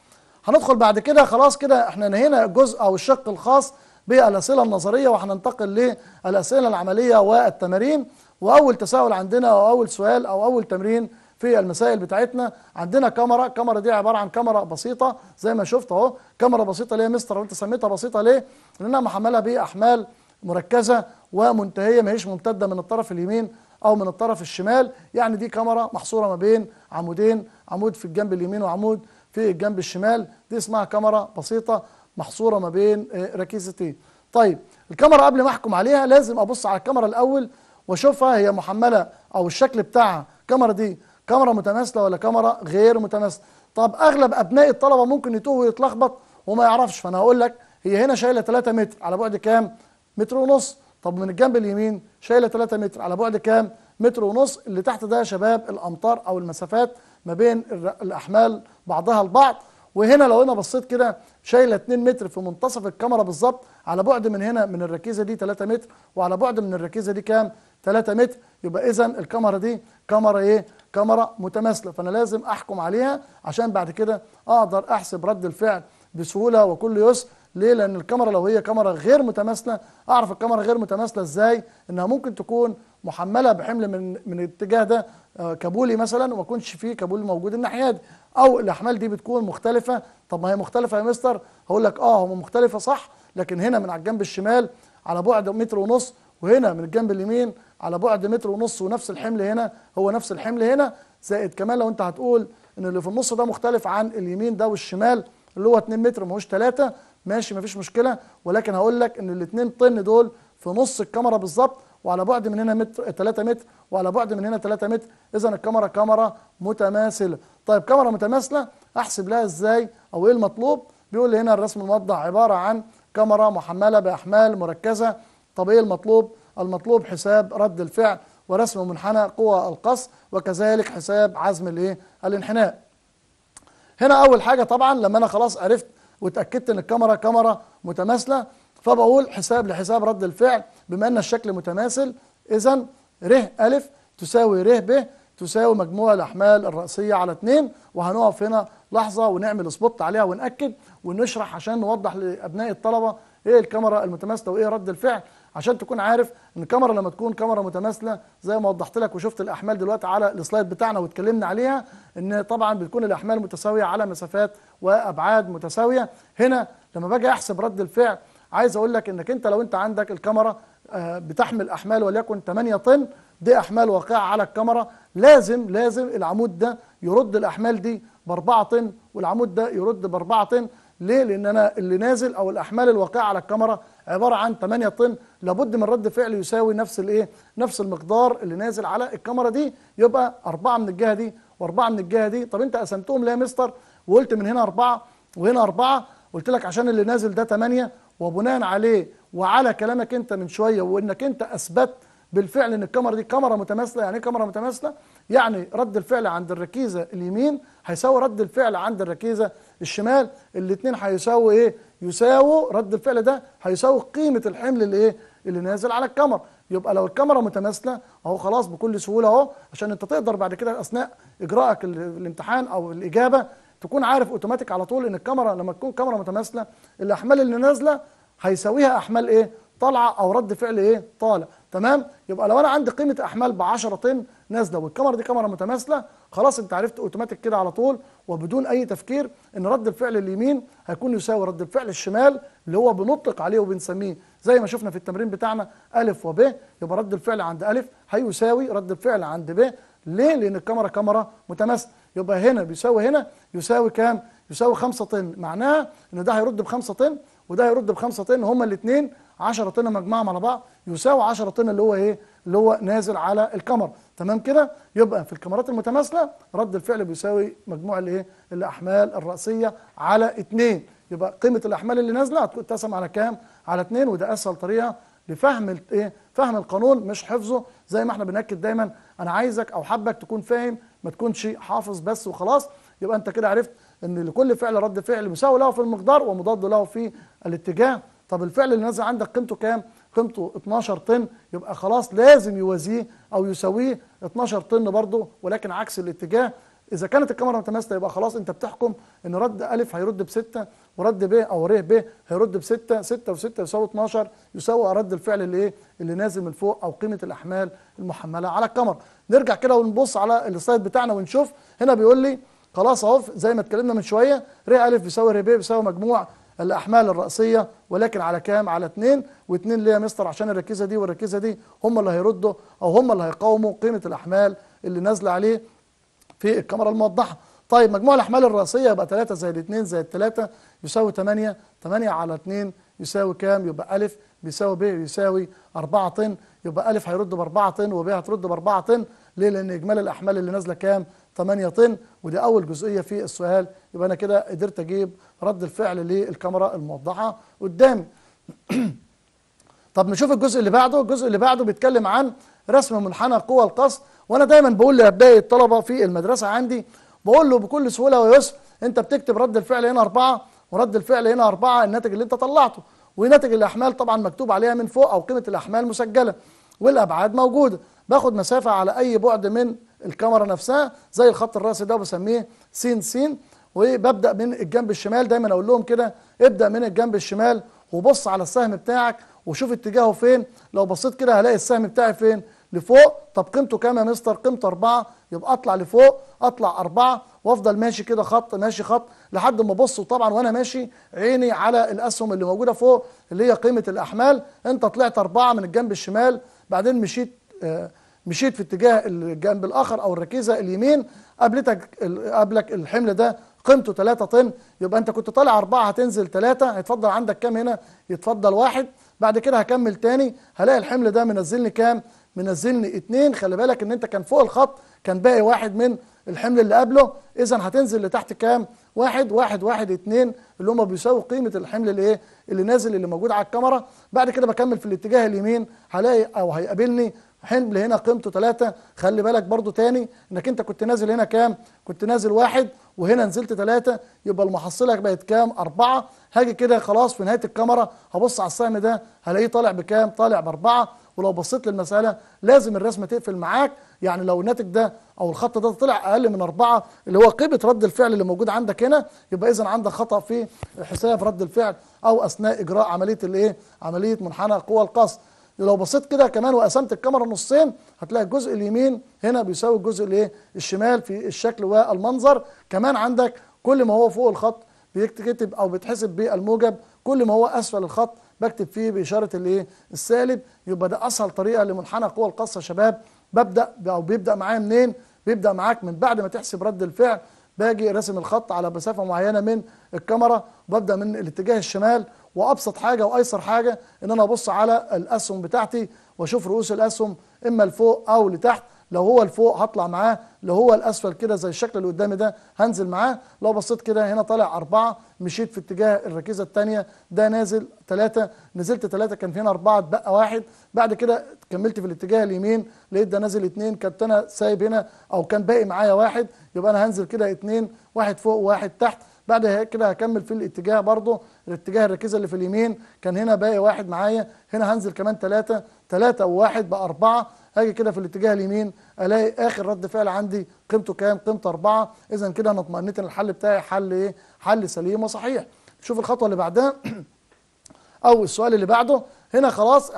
هندخل بعد كده. خلاص كده إحنا نهينا الجزء أو الشق الخاص بالأسئلة النظرية وهننتقل للأسئلة العملية والتمارين. وأول تساؤل عندنا أو أول سؤال أو أول تمرين في المسائل بتاعتنا. عندنا كاميرا. الكاميرا دي عبارة عن كاميرا بسيطة زي ما شفت أهو. كاميرا بسيطة ليه يا مستر؟ انت سميتها بسيطة ليه؟ لأنها محمله بأحمال مركزة ومنتهية ما هيش ممتدة من الطرف اليمين أو من الطرف الشمال يعني دي كاميرا محصورة ما بين عمودين عمود في الجنب اليمين وعمود في الجنب الشمال. دي اسمها كاميرا بسيطة محصورة ما بين ركيزتين طيب الكاميرا قبل ما أحكم عليها لازم أبص على الكاميرا الأول وأشوفها هي محملة أو الشكل بتاعها. الكاميرا دي كاميرا متماثله ولا كاميرا غير متماثله طب أغلب أبناء الطلبة ممكن يتوه ويتلخبط وما يعرفش. فأنا هقول لك هي هنا شايلة 3 متر على بعد كام؟ متر ونص. طب من الجنب اليمين شايلة 3 متر. على بعد كام؟ متر ونص. اللي تحت ده شباب الامتار أو المسافات ما بين الأحمال بعضها البعض. وهنا لو أنا بصيت كده شايلة 2 متر في منتصف الكاميرا بالظبط. على بعد من هنا من الركيزة دي 3 متر. وعلى بعد من الركيزة دي كام؟ 3 متر. يبقى اذا الكاميرا دي كاميرا إيه؟ كاميرا متماثلة. فأنا لازم أحكم عليها عشان بعد كده أقدر أحسب رد الفعل بسهولة وكل يسر. ليه؟ لأن الكاميرا لو هي كاميرا غير متماثلة أعرف الكاميرا غير متماثلة إزاي؟ إنها ممكن تكون محمله بحمل من من الاتجاه ده كابولي مثلا وما يكونش فيه كابولي موجود الناحية دي. أو الأحمال دي بتكون مختلفة. طب ما هي مختلفة يا مستر. هقول لك آه هم مختلفة صح لكن هنا من على الجنب الشمال على بعد متر ونص وهنا من الجنب اليمين على بعد متر ونص ونفس الحمل هنا هو نفس الحمل هنا. زائد كمان لو أنت هتقول إن اللي في النص ده مختلف عن اليمين ده والشمال اللي هو 2 متر ما هوش 3 ماشي مفيش مشكلة. ولكن هقول لك إن الاثنين طن دول في نص الكاميرا بالظبط وعلى بعد من هنا متر 3 متر وعلى بعد من هنا 3 متر. اذا الكاميرا كاميرا متماثلة. طيب كاميرا متماثلة أحسب لها إزاي أو إيه المطلوب؟ بيقول لي هنا الرسم الموضح عبارة عن كاميرا محملة بأحمال مركزة. طب إيه المطلوب؟ المطلوب حساب رد الفعل ورسم منحنى قوى القص وكذلك حساب عزم الإيه؟ الانحناء. هنا أول حاجة طبعا لما أنا خلاص عرفت واتاكدت إن الكاميرا كاميرا متماثلة فبقول حساب لحساب رد الفعل بما إن الشكل متماثل إذا ر ا تساوي ر ب تساوي مجموع الأحمال الراسيه على 2 وهنقف هنا لحظة ونعمل سبوت عليها ونأكد ونشرح عشان نوضح لأبناء الطلبة إيه الكاميرا المتماثلة وإيه رد الفعل. عشان تكون عارف إن الكاميرا لما تكون كاميرا متماثلة زي ما وضحت لك وشفت الأحمال دلوقتي على السلايد بتاعنا واتكلمنا عليها إن طبعا بتكون الأحمال متساوية على مسافات وأبعاد متساوية. هنا لما باجي أحسب رد الفعل عايز أقول لك إنك أنت لو أنت عندك الكاميرا بتحمل أحمال وليكن 8 طن دي أحمال واقعة على الكاميرا. لازم لازم العمود ده يرد الأحمال دي ب 4 طن والعمود ده يرد ب 4 طن. ليه؟ لأن أنا اللي نازل أو الأحمال الواقعة على الكاميرا عبارة عن 8 طن لابد من رد فعل يساوي نفس الإيه؟ نفس المقدار اللي نازل على الكاميرا دي يبقى أربعة من الجهة دي وأربعة من الجهة دي طب أنت قسمتهم ليه يا مستر؟ وقلت من هنا أربعة وهنا أربعة قلت لك عشان اللي نازل ده 8 وبناء عليه وعلى كلامك أنت من شوية وإنك أنت أثبت بالفعل إن الكاميرا دي كاميرا متماثلة يعني إيه كاميرا متماثلة؟ يعني رد الفعل عند الركيزة اليمين هيساوي رد الفعل عند الركيزة الشمال الاثنين هيساووا إيه؟ يساووا رد الفعل ده هيساوي قيمة الحمل اللي إيه؟ اللي نازل على الكاميرا يبقى لو الكاميرا متماثلة أهو خلاص بكل سهولة أهو عشان أنت تقدر بعد كده أثناء إجراءك الامتحان أو الإجابة تكون عارف أوتوماتيك على طول إن الكاميرا لما تكون كاميرا متماثلة الأحمال اللي نازلة هيساويها أحمال إيه؟ طالعة أو رد فعل إيه؟ طالع تمام؟ يبقى لو أنا عندي قيمة أحمال ب 10 طن نازلة والكاميرا دي كاميرا متماثله خلاص انت عرفت اوتوماتيك كده على طول وبدون أي تفكير إن رد الفعل اليمين هيكون يساوي رد الفعل الشمال اللي هو بنطلق عليه وبنسميه. زي ما شفنا في التمرين بتاعنا ألف وب يبقى رد الفعل عند ألف هيساوي رد الفعل عند ب. ليه؟ لأن الكاميرا كاميرا متماثله يبقى هنا بيساوي هنا يساوي كام؟ يساوي 5 طن. معناها إن ده هيرد ب 5 طن وده هيرد ب 5 طن. هما الاثنين 10 طن مجموعة على بعض يساوي 10 طن اللي هو إيه؟ اللي هو نازل على الكاميرا تمام كده؟ يبقى في الكاميرات المتماثلة رد الفعل بيساوي مجموع الايه؟ الأحمال الرأسية على 2 يبقى قيمة الأحمال اللي نازلة هتقسم على كام؟ على 2 وده أسهل طريقة لفهم إيه؟ فهم القانون مش حفظه زي ما إحنا بنأكد دايما أنا عايزك أو حابك تكون فاهم ما تكونش حافظ بس وخلاص يبقى أنت كده عرفت إن لكل فعل رد فعل مساوي له في المقدار ومضاد له في الاتجاه طب الفعل اللي نازل عندك قيمته كام؟ قيمته 12 طن يبقى خلاص لازم يوازيه أو يساويه 12 طن برضه ولكن عكس الاتجاه. إذا كانت الكاميرا متماثلة يبقى خلاص أنت بتحكم إن رد الف هيرد بستة ورد ب أو ر ب هيرد بستة 6 و6 يساوي 12 يساوي رد الفعل اللي إيه؟ اللي نازل من فوق أو قيمة الأحمال المحملة على الكاميرا. نرجع كده ونبص على السلايد بتاعنا ونشوف. هنا بيقول لي خلاص أهو زي ما اتكلمنا من شوية ر الف بيساوي ر ب بيساوي مجموع الأحمال الرأسية ولكن على كام؟ على 2 و2 ليه يا مستر عشان الركيزة دي والركيزة دي هم اللي هيردوا أو هم اللي هيقاوموا قيمة الأحمال اللي نازلة عليه في الكاميرا الموضحة. طيب مجموع الأحمال الرأسية يبقى 3 زائد 2 زائد 3 يساوي 8 8 على 2 يساوي كام؟ يبقى ألف بيساوي ب يساوي 4 طن. يبقى ألف هيرد ب 4 طن وب هترد ب 4 طن. ليه؟ لأن إجمالي الأحمال اللي نازلة كام؟ 8 طن ودي أول جزئية في السؤال. يبقى أنا كده قدرت أجيب رد الفعل للكاميرا الموضحة قدامي. [clears throat] طب نشوف الجزء اللي بعده. الجزء اللي بعده بيتكلم عن رسم منحنى قوى القصد وأنا دايما بقول لابنائي الطلبة في المدرسة عندي بقول له بكل سهولة ويسر أنت بتكتب رد الفعل هنا أربعة ورد الفعل هنا أربعة الناتج اللي أنت طلعته وناتج الأحمال طبعا مكتوب عليها من فوق أو قيمة الأحمال مسجلة والأبعاد موجودة. باخد مسافة على أي بعد من الكاميرا نفسها زي الخط الرأسي ده بسميه س س وببدأ من الجنب الشمال دايما أقول لهم كده ابدأ من الجنب الشمال وبص على السهم بتاعك وشوف اتجاهه فين. لو بصيت كده هلاقي السهم بتاعي فين؟ لفوق. طب قيمته كام يا مستر؟ قيمته أربعة. يبقى أطلع لفوق أطلع أربعة. وأفضل ماشي كده خط ماشي خط لحد ما أبص وطبعا وأنا ماشي عيني على الأسهم اللي موجودة فوق اللي هي قيمة الأحمال. أنت طلعت أربعة من الجنب الشمال بعدين مشيت آه مشيت في اتجاه الجنب الآخر أو الركيزة اليمين قابلتك قابلك الحمل ده قيمته 3 طن يبقى أنت كنت طالع أربعة هتنزل 3 هيتفضل عندك كام هنا؟ يتفضل واحد. بعد كده هكمل تاني هلاقي الحمل ده منزلني كام؟ منزلني اتنين. خلي بالك إن أنت كان فوق الخط كان باقي واحد من الحمل اللي قبله. اذا هتنزل لتحت كام؟ واحد واحد واحد اتنين اللي هم بيساووا قيمة الحمل اللي إيه؟ اللي نازل اللي موجود على الكاميرا. بعد كده بكمل في الاتجاه اليمين هلاقي أو هيقابلني حمل هنا قيمته 3 خلي بالك برضو تاني إنك أنت كنت نازل هنا كام؟ كنت نازل واحد وهنا نزلت 3 يبقى المحصلة بقت كام؟ 4 هاجي كده خلاص في نهاية الكاميرا هبص على السهم ده هلاقيه طالع بكام؟ طالع بأربعة. ولو بصيت للمسألة لازم الرسمة تقفل معاك. يعني لو الناتج ده أو الخط ده طلع أقل من أربعة اللي هو قيمة رد الفعل اللي موجود عندك هنا يبقى إذا عندك خطأ في حساب رد الفعل أو أثناء إجراء عملية الإيه؟ عملية منحنى قوى القصد. لو بصيت كده كمان وقسمت الكاميرا نصين هتلاقي الجزء اليمين هنا بيساوي الجزء الايه؟ الشمال في الشكل والمنظر. كمان عندك كل ما هو فوق الخط بيكتب أو بيتحسب بالموجب كل ما هو أسفل الخط بكتب فيه بإشارة الايه؟ السالب. يبقى ده أسهل طريقة لمنحنى قوى القصة يا شباب. ببدأ أو بيبدأ معايا منين؟ بيبدأ معاك من بعد ما تحسب رد الفعل باجي راسم الخط على مسافة معينة من الكاميرا وببدا من الاتجاه الشمال وأبسط حاجة وأيسر حاجة إن أنا أبص على الأسهم بتاعتي وأشوف رؤوس الأسهم إما لفوق أو لتحت. لو هو لفوق هطلع معاه لو هو الأسفل كده زي الشكل اللي قدامي ده هنزل معاه. لو بصيت كده هنا طالع أربعة مشيت في اتجاه الركيزة الثانية ده نازل ثلاثة نزلت ثلاثة كان هنا أربعة اتبقى واحد. بعد كده كملت في الاتجاه اليمين لقيت ده نازل اثنين كنت أنا سايب هنا أو كان باقي معايا واحد يبقى أنا هنزل كده اثنين واحد فوق وواحد تحت. بعد كده هكمل في الاتجاه برضه الاتجاه الركيزة اللي في اليمين كان هنا باقي واحد معايا هنا هنزل كمان ثلاثة ثلاثة وواحد بقى أربعة. هاجي كده في الاتجاه اليمين الاقي آخر رد فعل عندي قيمته كام؟ قيمته أربعة. اذا كده أنا اطمئنيت إن الحل بتاعي حل إيه؟ حل سليم وصحيح. شوف الخطوة اللي بعدها. [clears throat] أو السؤال اللي بعده. هنا خلاص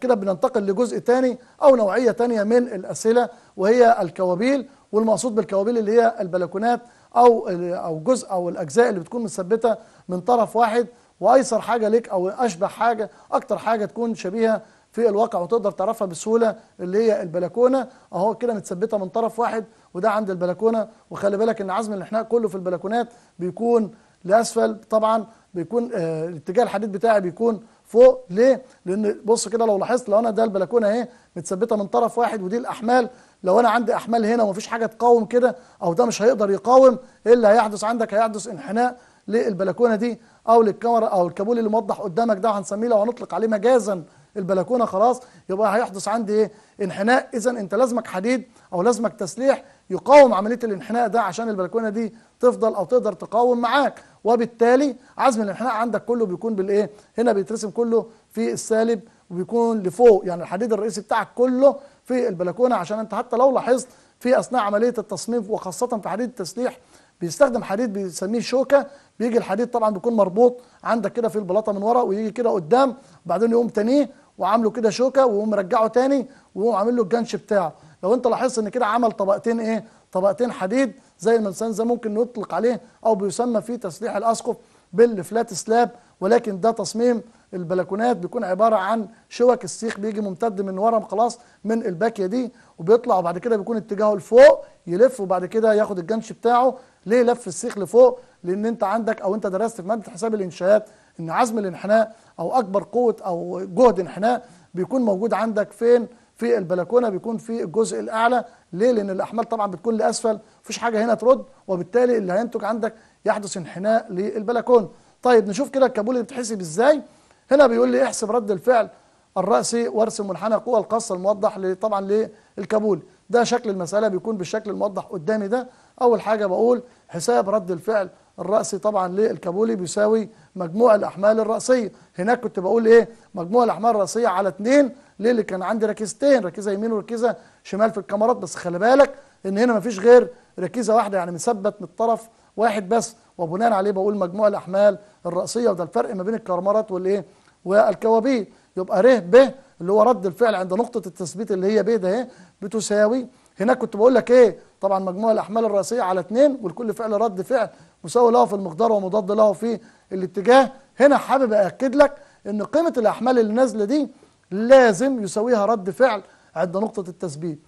كده بننتقل لجزء تاني أو نوعية تانية من الأسئلة وهي الكوابيل والمقصود بالكوابيل اللي هي البلكونات أو أو جزء أو الأجزاء اللي بتكون مثبتة من طرف واحد. وأيسر حاجة ليك أو أشبه حاجة أكتر حاجة تكون شبيهة في الواقع وتقدر تعرفها بسهولة اللي هي البلكونة. أهو كده متثبتة من طرف واحد وده عند البلكونة. وخلي بالك إن عزم الانحناء كله في البلكونات بيكون لاسفل طبعا بيكون آه الاتجاه الحديد بتاعي بيكون فوق. ليه؟ لأن بص كده لو لاحظت لو أنا ده البلكونة أهي متثبتة من طرف واحد ودي الأحمال لو أنا عندي أحمال هنا ومفيش حاجة تقاوم كده أو ده مش هيقدر يقاوم إيه اللي هيحدث عندك؟ هيحدث انحناء للبلكونة دي أو للكاميرا أو الكابول اللي موضح قدامك ده هنسميه لو هنطلق عليه مجازا البلكونة خلاص يبقى هيحدث عندي إيه؟ انحناء. اذا أنت لازمك حديد أو لازمك تسليح يقاوم عملية الانحناء ده عشان البلكونة دي تفضل أو تقدر تقاوم معاك. وبالتالي عزم الانحناء عندك كله بيكون بالإيه؟ هنا بيترسم كله في السالب وبيكون لفوق يعني الحديد الرئيسي بتاعك كله في البلكونة عشان أنت حتى لو لاحظت في أثناء عملية التصميم وخاصة في حديد التسليح بيستخدم حديد بيسميه شوكة بيجي الحديد طبعا بيكون مربوط عندك كده في البلاطة من ورا ويجي كده قدام وبعدين يقوم تانيه وعامله كده شوكة ويقوم مرجعه تاني ويقوم عامل له الجنش بتاعه. لو انت لاحظت إن كده عمل طبقتين إيه؟ طبقتين حديد زي الملسان زي ممكن نطلق عليه أو بيسمى في تسليح الأسقف بالفلات سلاب ولكن ده تصميم البلكونات بيكون عبارة عن شوك السيخ بيجي ممتد من ورا خلاص من الباكية دي وبيطلع وبعد كده بيكون اتجاهه لفوق يلف وبعد كده ياخد الجنش بتاعه ليه لف السيخ لفوق؟ لأن أنت عندك أو أنت درست في مادة حساب الإنشاءات إن عزم الانحناء أو أكبر قوة أو جهد انحناء بيكون موجود عندك فين؟ في البلكونة بيكون في الجزء الأعلى. ليه؟ لأن الأحمال طبعا بتكون لأسفل مفيش حاجة هنا ترد وبالتالي اللي هينتج عندك يحدث انحناء للبلكونة. طيب نشوف كده الكابول اللي بتحسب إزاي. هنا بيقول لي احسب رد الفعل الرأسي وارسم منحنى قوى القص الموضح طبعا للكابول ده شكل المسألة بيكون بالشكل الموضح قدامي ده. أول حاجة بقول حساب رد الفعل الرأسي طبعا للكابولي بيساوي مجموع الأحمال الرأسية. هناك كنت بقول إيه؟ مجموع الأحمال الرأسية على اتنين ليه اللي كان عندي ركيزتين ركيزة يمين وركيزة شمال في الكاميرات. بس خلي بالك إن هنا مفيش غير ركيزة واحدة يعني مثبت من الطرف واحد بس. وبناء عليه بقول مجموع الأحمال الرأسية وده الفرق ما بين الكاميرات والإيه؟ والكوابيل يبقى ر ب اللي هو رد الفعل عند نقطة التثبيت اللي هي ب ده اهي بتساوي هناك كنت بقول لك إيه؟ طبعا مجموع الأحمال الرئيسية على 2 ولكل فعل رد فعل مساوي له في المقدار ومضاد له في الاتجاه. هنا حابب اكد لك إن قيمة الأحمال اللي نازلة دي لازم يساويها رد فعل عند نقطة التثبيت.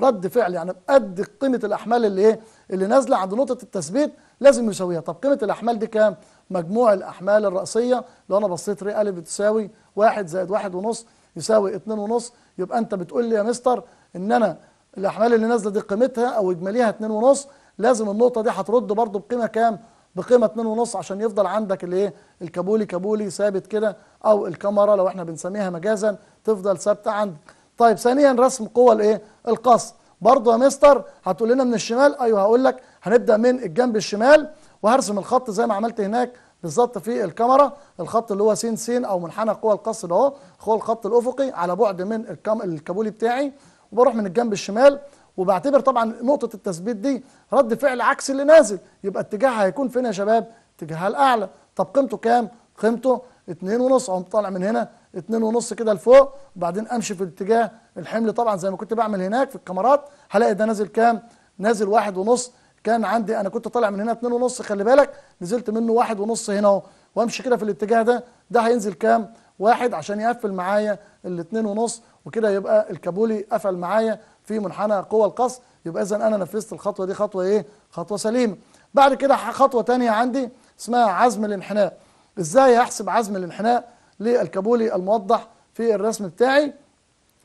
رد فعل يعني بقد قيمة الأحمال اللي إيه؟ اللي نازلة عند نقطة التثبيت لازم يساويها. طب قيمة الأحمال دي كام؟ مجموع الأحمال الرئيسية لو أنا بصيت ر ا بتساوي 1 زائد 1 ونص يساوي 2 ونص. يبقى أنت بتقول لي يا مستر إن أنا الاحمال اللي نازلة دي قيمتها أو إجماليها 2 ونص لازم النقطة دي هترد برضو بقيمة كام؟ بقيمة 2 ونص عشان يفضل عندك الايه الكابولي كابولي ثابت كده أو الكاميرا لو إحنا بنسميها مجازا تفضل ثابتة عندك طيب ثانيا رسم قوى الإيه؟ القص. برضو يا مستر هتقول لنا من الشمال أيوه هقول لك هنبدأ من الجنب الشمال وهرسم الخط زي ما عملت هناك بالظبط في الكاميرا الخط اللي هو س س أو منحنى قوى القص ده أهو هو الخط الأفقي على بعد من الكابولي بتاعي. وبروح من الجنب الشمال وبعتبر طبعا نقطة التثبيت دي رد فعل عكس اللي نازل. يبقى اتجاهها هيكون فين يا شباب؟ اتجاهها الأعلى. طب قيمته كام؟ قيمته اتنين ونص. أقوم طالع من هنا اتنين ونص كده لفوق. وبعدين أمشي في اتجاه الحمل. طبعا زي ما كنت بعمل هناك في الكاميرات هلاقي ده نازل كام؟ نازل واحد ونص. كان عندي أنا كنت طالع من هنا اتنين ونص خلي بالك. نزلت منه واحد ونص هنا أهو. وأمشي كده في الاتجاه ده. ده هينزل كام؟ واحد عشان يقفل معايا الاتنين ونص. وكده يبقى الكابولي قفل معايا في منحنى قوى القص يبقى اذا أنا نفذت الخطوة دي خطوة إيه؟ خطوة سليمة. بعد كده خطوة ثانية عندي اسمها عزم الانحناء. إزاي أحسب عزم الانحناء للكابولي الموضح في الرسم بتاعي؟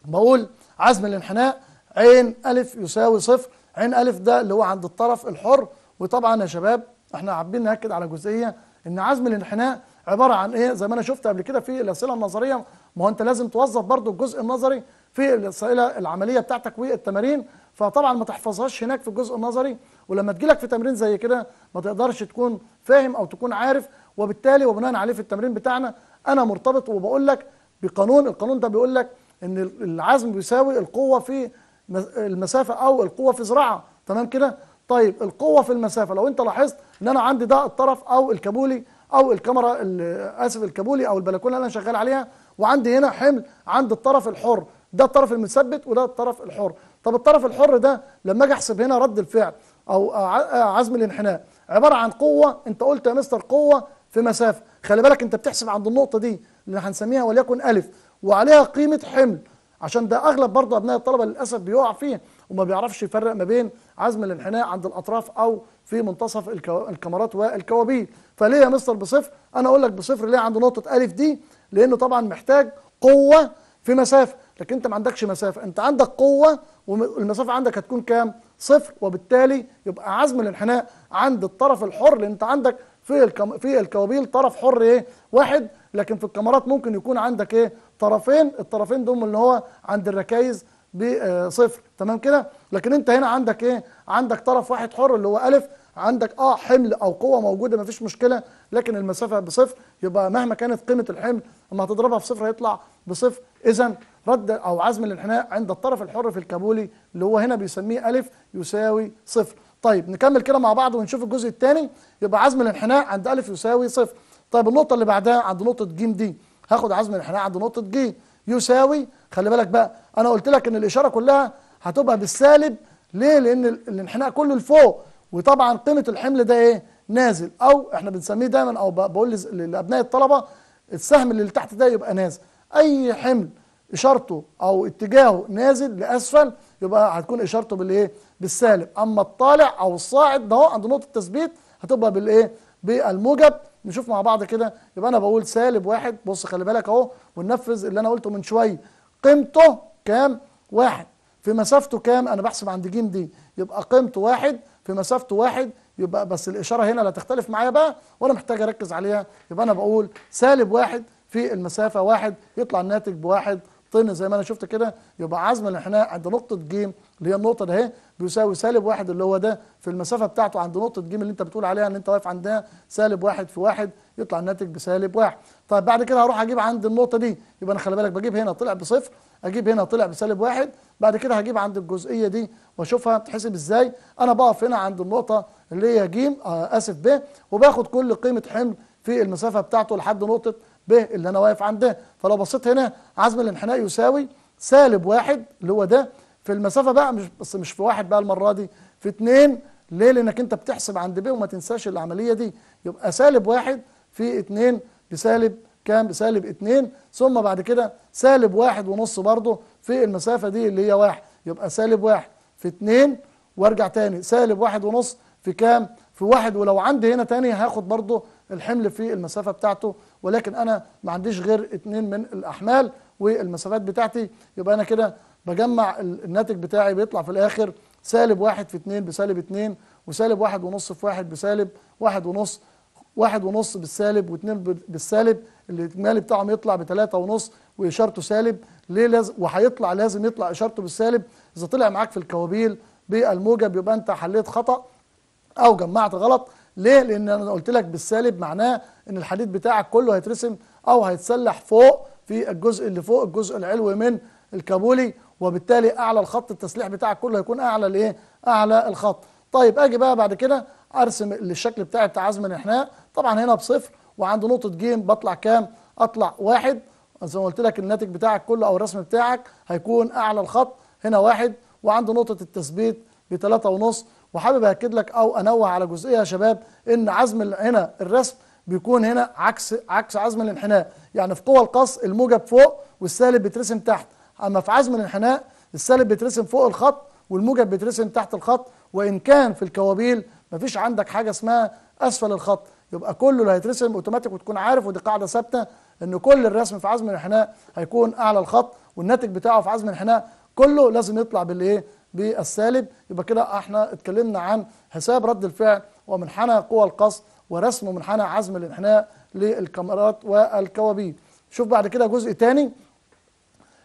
بقول عزم الانحناء عين ألف يساوي صفر، عين ألف ده اللي هو عند الطرف الحر وطبعا يا شباب إحنا حابين نأكد على جزئية إن عزم الانحناء عبارة عن إيه؟ زي ما أنا شفت قبل كده في الأسئلة النظرية ما هو انت لازم توظف برضو الجزء النظري في الاسئله العملية بتاعتك والتمارين فطبعا ما تحفظهاش هناك في الجزء النظري. ولما تجيلك في تمرين زي كده ما تقدرش تكون فاهم أو تكون عارف وبالتالي وبناء عليه في التمرين بتاعنا أنا مرتبط وبقول لك بقانون القانون ده بيقول لك إن العزم بيساوي القوة في المسافة أو القوة في ذراعها تمام كده؟ طيب القوة في المسافة لو أنت لاحظت إن أنا عندي ده الطرف أو الكابولي أو الكاميرا آسف الكابولي أو البلكونة اللي أنا شغال عليها وعندي هنا حمل عند الطرف الحر. ده الطرف المثبت وده الطرف الحر. طب الطرف الحر ده لما أجي احسب هنا رد الفعل أو عزم الانحناء عبارة عن قوة انت قلت يا مستر قوة في مسافة. خلي بالك انت بتحسب عند النقطة دي اللي هنسميها وليكن ألف وعليها قيمة حمل. عشان ده أغلب برضه أبناء الطلبة للأسف بيقع فيه وما بيعرفش يفرق ما بين عزم الانحناء عند الأطراف أو في منتصف الكاميرات والكوابيل فليه يا مستر بصفر؟ أنا أقول لك بصفر ليه عند نقطة ألف دي؟ لأنه طبعا محتاج قوة في مسافة. لكن أنت ما عندكش مسافة. أنت عندك قوة والمسافة عندك هتكون كام؟ صفر. وبالتالي يبقى عزم الانحناء عند الطرف الحر لأن أنت عندك في الكم في الكوابيل طرف حر إيه؟ واحد. لكن في الكاميرات ممكن يكون عندك إيه؟ طرفين. الطرفين دول اللي هو عند الركايز بصفر تمام كده؟ لكن أنت هنا عندك إيه؟ عندك طرف واحد حر اللي هو ألف. عندك آه حمل أو قوة موجودة مفيش مشكلة. لكن المسافة بصفر. يبقى مهما كانت قيمة الحمل أما هتضربها في صفر هيطلع بصفر. اذا رد أو عزم الانحناء عند الطرف الحر في الكابولي اللي هو هنا بيسميه ألف يساوي صفر. طيب نكمل كده مع بعض ونشوف الجزء الثاني. يبقى عزم الانحناء عند ألف يساوي صفر. طيب النقطة اللي بعدها عند نقطة ج دي هاخد عزم الانحناء عند نقطة ج يساوي خلي بالك بقى أنا قلت لك إن الإشارة كلها هتبقى بالسالب. ليه؟ لأن الانحناء كله لفوق. وطبعا قيمة الحمل ده إيه؟ نازل. أو إحنا بنسميه دايما أو بقول لأبناء الطلبة السهم اللي تحت ده يبقى نازل. أي حمل إشارته أو اتجاهه نازل لأسفل يبقى هتكون إشارته بالإيه؟ بالسالب. أما الطالع أو الصاعد ده عند نقطة التثبيت هتبقى بالإيه؟ بالموجب. نشوف مع بعض كده. يبقى أنا بقول سالب واحد. بص خلي بالك أهو وننفذ اللي أنا قلته من شوية. قيمته كام؟ واحد. في مسافته كام؟ أنا بحسب عند ج دي. يبقى قيمته واحد. في مسافته واحد يبقى بس الإشارة هنا لا تختلف معايا بقى وأنا محتاج أركز عليها. يبقى أنا بقول سالب واحد في المسافة واحد يطلع الناتج بواحد طن زي ما أنا شفت كده يبقى عزم الانحناء عند نقطة ج اللي هي النقطة ده اهي بيساوي سالب واحد اللي هو ده في المسافة بتاعته عند نقطة ج اللي أنت بتقول عليها إن أنت واقف عندها سالب واحد في واحد يطلع الناتج بسالب واحد. طيب بعد كده هروح أجيب عند النقطة دي يبقى أنا خلي بالك بجيب هنا طلع بصفر أجيب هنا طلع بسالب واحد بعد كده هجيب عند الجزئية دي وأشوفها بتحسب إزاي. أنا بقف هنا عند النقطة اللي هي ج آه آسف ب وباخد كل قيمة حمل في المسافة بتاعته لحد نقطة ب اللي أنا واقف عندها فلو بصيت هنا عزم الانحناء يساوي سالب واحد اللي هو ده في المسافة بقى مش بس مش في واحد بقى المرة دي في اتنين. ليه؟ لأنك أنت بتحسب عند ب وما تنساش العملية دي. يبقى سالب واحد في اتنين بسالب كام؟ بسالب اتنين. ثم بعد كده سالب واحد ونص برضه في المسافة دي اللي هي واحد. يبقى سالب واحد في اتنين. وأرجع تاني. سالب واحد ونص في كام؟ في واحد. ولو عندي هنا تاني هاخد برضه الحمل في المسافة بتاعته. ولكن أنا ما عنديش غير اتنين من الأحمال والمسافات بتاعتي. يبقى أنا كده بجمع الناتج بتاعي بيطلع في الآخر سالب واحد في اتنين بسالب اتنين وسالب واحد ونص في واحد بسالب واحد ونص واحد ونص بالسالب واتنين بالسالب. الإجمالي بتاعهم يطلع بتلاتة ونص وإشارته سالب. ليه لازم وهيطلع لازم يطلع إشارته بالسالب. إذا طلع معاك في الكوابيل بالموجب يبقى أنت حليت خطأ أو جمعت غلط. ليه؟ لأن أنا قلت لك بالسالب معناه إن الحديد بتاعك كله هيترسم أو هيتسلح فوق في الجزء اللي فوق الجزء العلوي من الكابولي وبالتالي أعلى الخط التسليح بتاعك كله هيكون أعلى الايه أعلى الخط. طيب أجي بقى بعد كده أرسم الشكل بتاعي بتاع عزم الانحناء طبعا هنا بصفر وعند نقطة ج بطلع كام؟ أطلع واحد. زي ما قلت لك الناتج بتاعك كله أو الرسم بتاعك هيكون أعلى الخط هنا واحد. وعند نقطة التثبيت بثلاثة ونص. وحابب اكد لك أو أنوه على جزئية يا شباب إن عزم هنا الرسم بيكون هنا عكس عكس عزم الانحناء. يعني في قوى القص الموجب فوق والسالب بيترسم تحت. أما في عزم الانحناء السالب بيترسم فوق الخط والموجب بيترسم تحت الخط. وإن كان في الكوابيل مفيش عندك حاجة اسمها أسفل الخط. يبقى كله اللي هيترسم أوتوماتيك وتكون عارف ودي قاعدة ثابتة إن كل الرسم في عزم الانحناء هيكون أعلى الخط والناتج بتاعه في عزم الانحناء كله لازم يطلع بالإيه؟ بالسالب. يبقى كده إحنا اتكلمنا عن حساب رد الفعل ومنحنى قوى القص ورسم منحنى عزم الإنحناء للكاميرات والكوابيل شوف بعد كده جزء تاني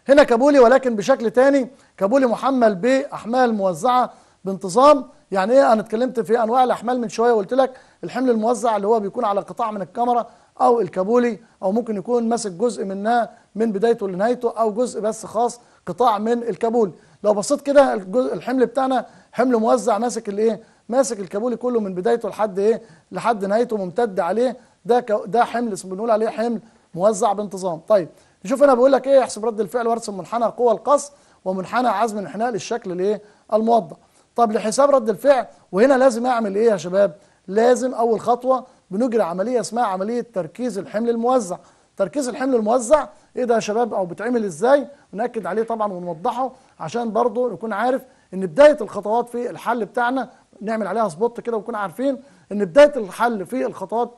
هنا كابولي ولكن بشكل تاني كابولي محمل بأحمال موزعة بانتظام. يعني إيه؟ أنا اتكلمت في أنواع الأحمال من شوية وقلت لك الحمل الموزع اللي هو بيكون على قطاع من الكاميرا أو الكابولي أو ممكن يكون ماسك جزء منها من بدايته لنهايته أو جزء بس خاص قطاع من الكابولي. لو بصيت كده الحمل بتاعنا حمل موزع ماسك الإيه؟ ماسك الكابولي كله من بدايته لحد إيه؟ لحد نهايته ممتد عليه. ده ده حمل بنقول عليه حمل موزع بانتظام. طيب نشوف هنا بيقول لك إيه؟ احسب رد الفعل وارسم منحنى قوى القص ومنحنى عزم الانحناء للشكل الإيه؟ الموضح. طب لحساب رد الفعل وهنا لازم أعمل إيه يا شباب؟ لازم أول خطوة بنجري عملية اسمها عملية تركيز الحمل الموزع. تركيز الحمل الموزع إيه ده يا شباب؟ أو بيتعمل إزاي؟ ونأكد عليه طبعا ونوضحه عشان برضه نكون عارف إن بداية الخطوات في الحل بتاعنا نعمل عليها سبوت كده ونكون عارفين إن بداية الحل في الخطوات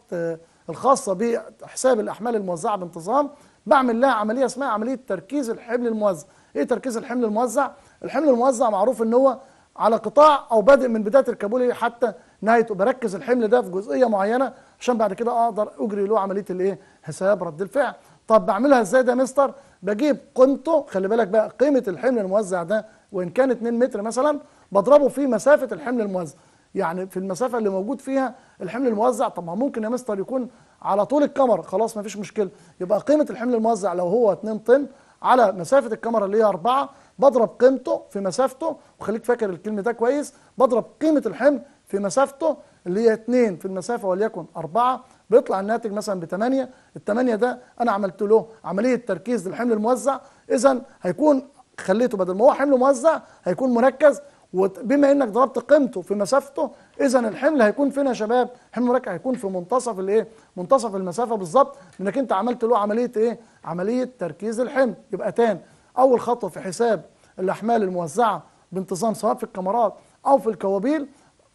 الخاصة بحساب الأحمال الموزعة بانتظام بعمل لها عملية اسمها عملية تركيز الحمل الموزع. إيه تركيز الحمل الموزع؟ الحمل الموزع معروف إن هو على قطاع أو بادئ من بداية الكابولي حتى نهايته. بركز الحمل ده في جزئية معينة عشان بعد كده أقدر أجري له عملية الإيه؟ حساب رد الفعل. طب بعملها إزاي ده يا مستر؟ بجيب قيمته خلي بالك بقى قيمة الحمل الموزع ده وإن كان 2 متر مثلا بضربه في مسافة الحمل الموزع. يعني في المسافة اللي موجود فيها الحمل الموزع طب ما ممكن يا مستر يكون على طول الكاميرا خلاص ما فيش مشكلة. يبقى قيمة الحمل الموزع لو هو 2 طن على مسافة الكاميرا اللي هي 4 بضرب قيمته في مسافته وخليك فاكر الكلمة ده كويس بضرب قيمة الحمل في مسافته اللي هي 2 في المسافة وليكن 4 بيطلع الناتج مثلا ب 8 ال 8 ده أنا عملت له عملية تركيز للحمل الموزع. اذا هيكون خليته بدل ما هو حمل موزع هيكون مركز. وبما إنك ضربت قيمته في مسافته اذا الحمل هيكون فين يا شباب حمل مركز هيكون في منتصف الإيه؟ منتصف المسافة بالظبط. إنك أنت عملت له عملية إيه؟ عملية تركيز الحمل. يبقى تاني أول خطوة في حساب الأحمال الموزعة بانتظام سواء في الكاميرات أو في الكوابيل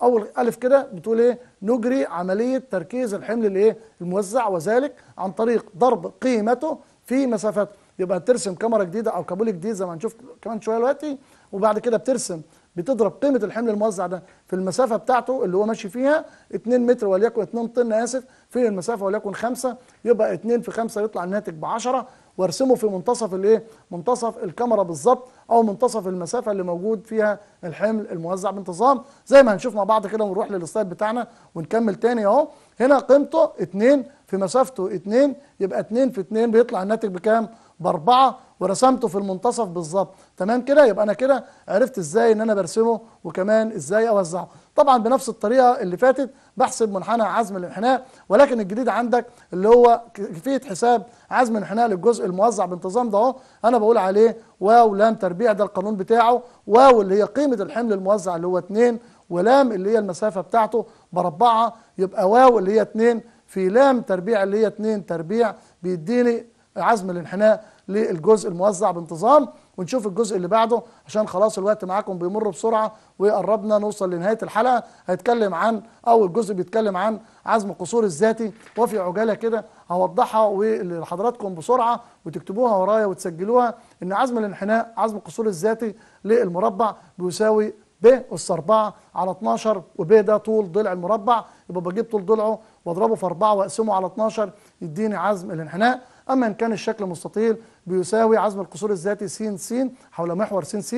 أول ألف كده بتقول إيه؟ نجري عملية تركيز الحمل الإيه؟ الموزع وذلك عن طريق ضرب قيمته في مسافته يبقى ترسم كاميرا جديدة أو كابول جديد زي ما هنشوف كمان شوية دلوقتي وبعد كده بترسم بتضرب قيمة الحمل الموزع ده في المسافة بتاعته اللي هو ماشي فيها 2 متر وليكن 2 طن آسف في المسافة وليكن 5 يبقى 2 في 5 يطلع الناتج ب 10 وارسمه في منتصف الايه؟ منتصف الكاميرا بالظبط أو منتصف المسافة اللي موجود فيها الحمل الموزع بانتظام. زي ما هنشوف مع بعض كده ونروح للسلايد بتاعنا ونكمل تاني اهو. هنا قيمته 2 في مسافته 2 يبقى 2 في 2 بيطلع الناتج بكام؟ بأربعة. ورسمته في المنتصف بالظبط. تمام كده؟ يبقى أنا كده عرفت إزاي إن أنا برسمه وكمان إزاي أوزعه. طبعا بنفس الطريقة اللي فاتت بحسب منحنى عزم الانحناء ولكن الجديد عندك اللي هو كيفية حساب عزم الانحناء للجزء الموزع بانتظام ده أهو. أنا بقول عليه واو لام تربيع ده القانون بتاعه واو اللي هي قيمة الحمل الموزع اللي هو 2 ولام اللي هي المسافة بتاعته بربعها يبقى واو اللي هي 2 في لام تربيع اللي هي 2 تربيع بيديني عزم الانحناء للجزء الموزع بانتظام. ونشوف الجزء اللي بعده عشان خلاص الوقت معاكم بيمر بسرعة وقربنا نوصل لنهاية الحلقة. هيتكلم عن أول جزء بيتكلم عن عزم القصور الذاتي وفي عجالة كده هوضحها ولحضراتكم بسرعة وتكتبوها ورايا وتسجلوها إن عزم الانحناء عزم القصور الذاتي للمربع بيساوي ب اس 4 على 12 وب ده طول ضلع المربع. يبقى بجيب طول ضلعه واضربه في 4 وأقسمه على 12 يديني عزم الانحناء. أما إن كان الشكل مستطيل بيساوي عزم القصور الذاتي س س حول محور س س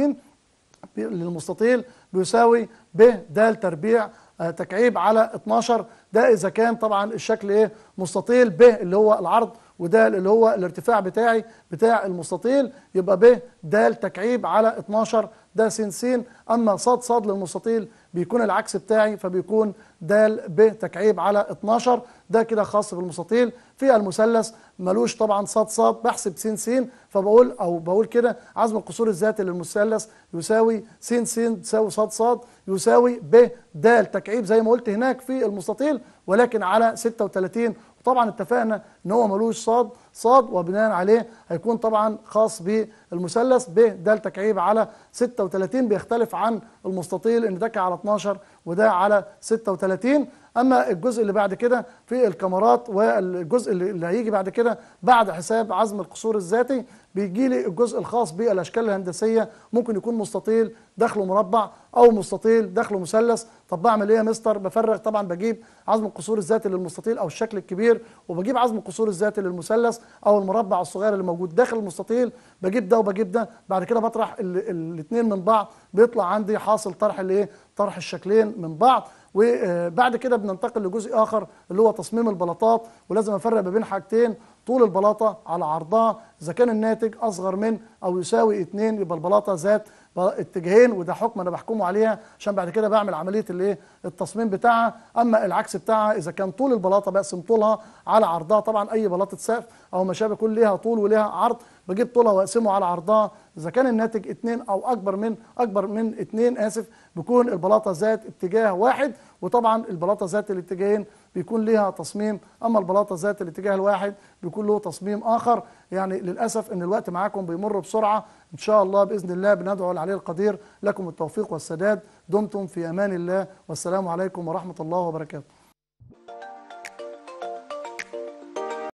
للمستطيل بيساوي ب د تربيع آه، تكعيب على 12 ده إذا كان طبعا الشكل إيه؟ مستطيل ب اللي هو العرض وده اللي هو الارتفاع بتاعي بتاع المستطيل يبقى ب د تكعيب على 12 ده س س أما صاد صاد للمستطيل بيكون العكس بتاعي فبيكون د ب تكعيب على 12 ده كده خاص بالمستطيل. في المثلث ملوش طبعا صاد صاد بحسب س س فبقول أو بقول كده عزم القصور الذاتي للمثلث يساوي س س تساوي صاد صاد يساوي ب د تكعيب زي ما قلت هناك في المستطيل ولكن على 36 طبعا اتفقنا إن هو ملوش صاد صاد وبناء عليه هيكون طبعا خاص بالمثلث ب د تكعيب على 36 بيختلف عن المستطيل إن ده على 12 وده على 36 أما الجزء اللي بعد كده في الكاميرات والجزء اللي هيجي بعد كده بعد حساب عزم القصور الذاتي بيجي لي الجزء الخاص بالأشكال الهندسية. ممكن يكون مستطيل داخله مربع أو مستطيل داخله مثلث. طب بعمل إيه يا مستر؟ بفرغ طبعا بجيب عزم القصور الذاتي للمستطيل أو الشكل الكبير وبجيب عزم القصور الذاتي للمثلث أو المربع الصغير اللي موجود داخل المستطيل. بجيب ده وبجيب ده. بعد كده بطرح الاثنين من بعض. بيطلع عندي حاصل طرح الإيه؟ طرح الشكلين من بعض وبعد كده بننتقل لجزء آخر اللي هو تصميم البلاطات ولازم أفرق ما بين حاجتين طول البلاطة على عرضها إذا كان الناتج أصغر من أو يساوي 2 يبقى البلاطة ذات اتجاهين وده حكم أنا بحكمه عليها عشان بعد كده بعمل عملية الايه التصميم بتاعها. أما العكس بتاعها إذا كان طول البلاطة بقسم طولها على عرضها طبعا أي بلاطة سقف أو ما شابه يكون ليها طول وليها عرض بجيب طولها وأقسمه على عرضها إذا كان الناتج 2 أو أكبر من أكبر من 2 آسف بيكون البلاطة ذات اتجاه واحد وطبعا البلاطة ذات الاتجاهين بيكون ليها تصميم أما البلاطة ذات الاتجاه الواحد بيكون له تصميم آخر. يعني للأسف إن الوقت معاكم بيمر بسرعة. إن شاء الله بإذن الله بندعو العلي القدير. لكم التوفيق والسداد. دمتم في أمان الله. والسلام عليكم ورحمة الله وبركاته.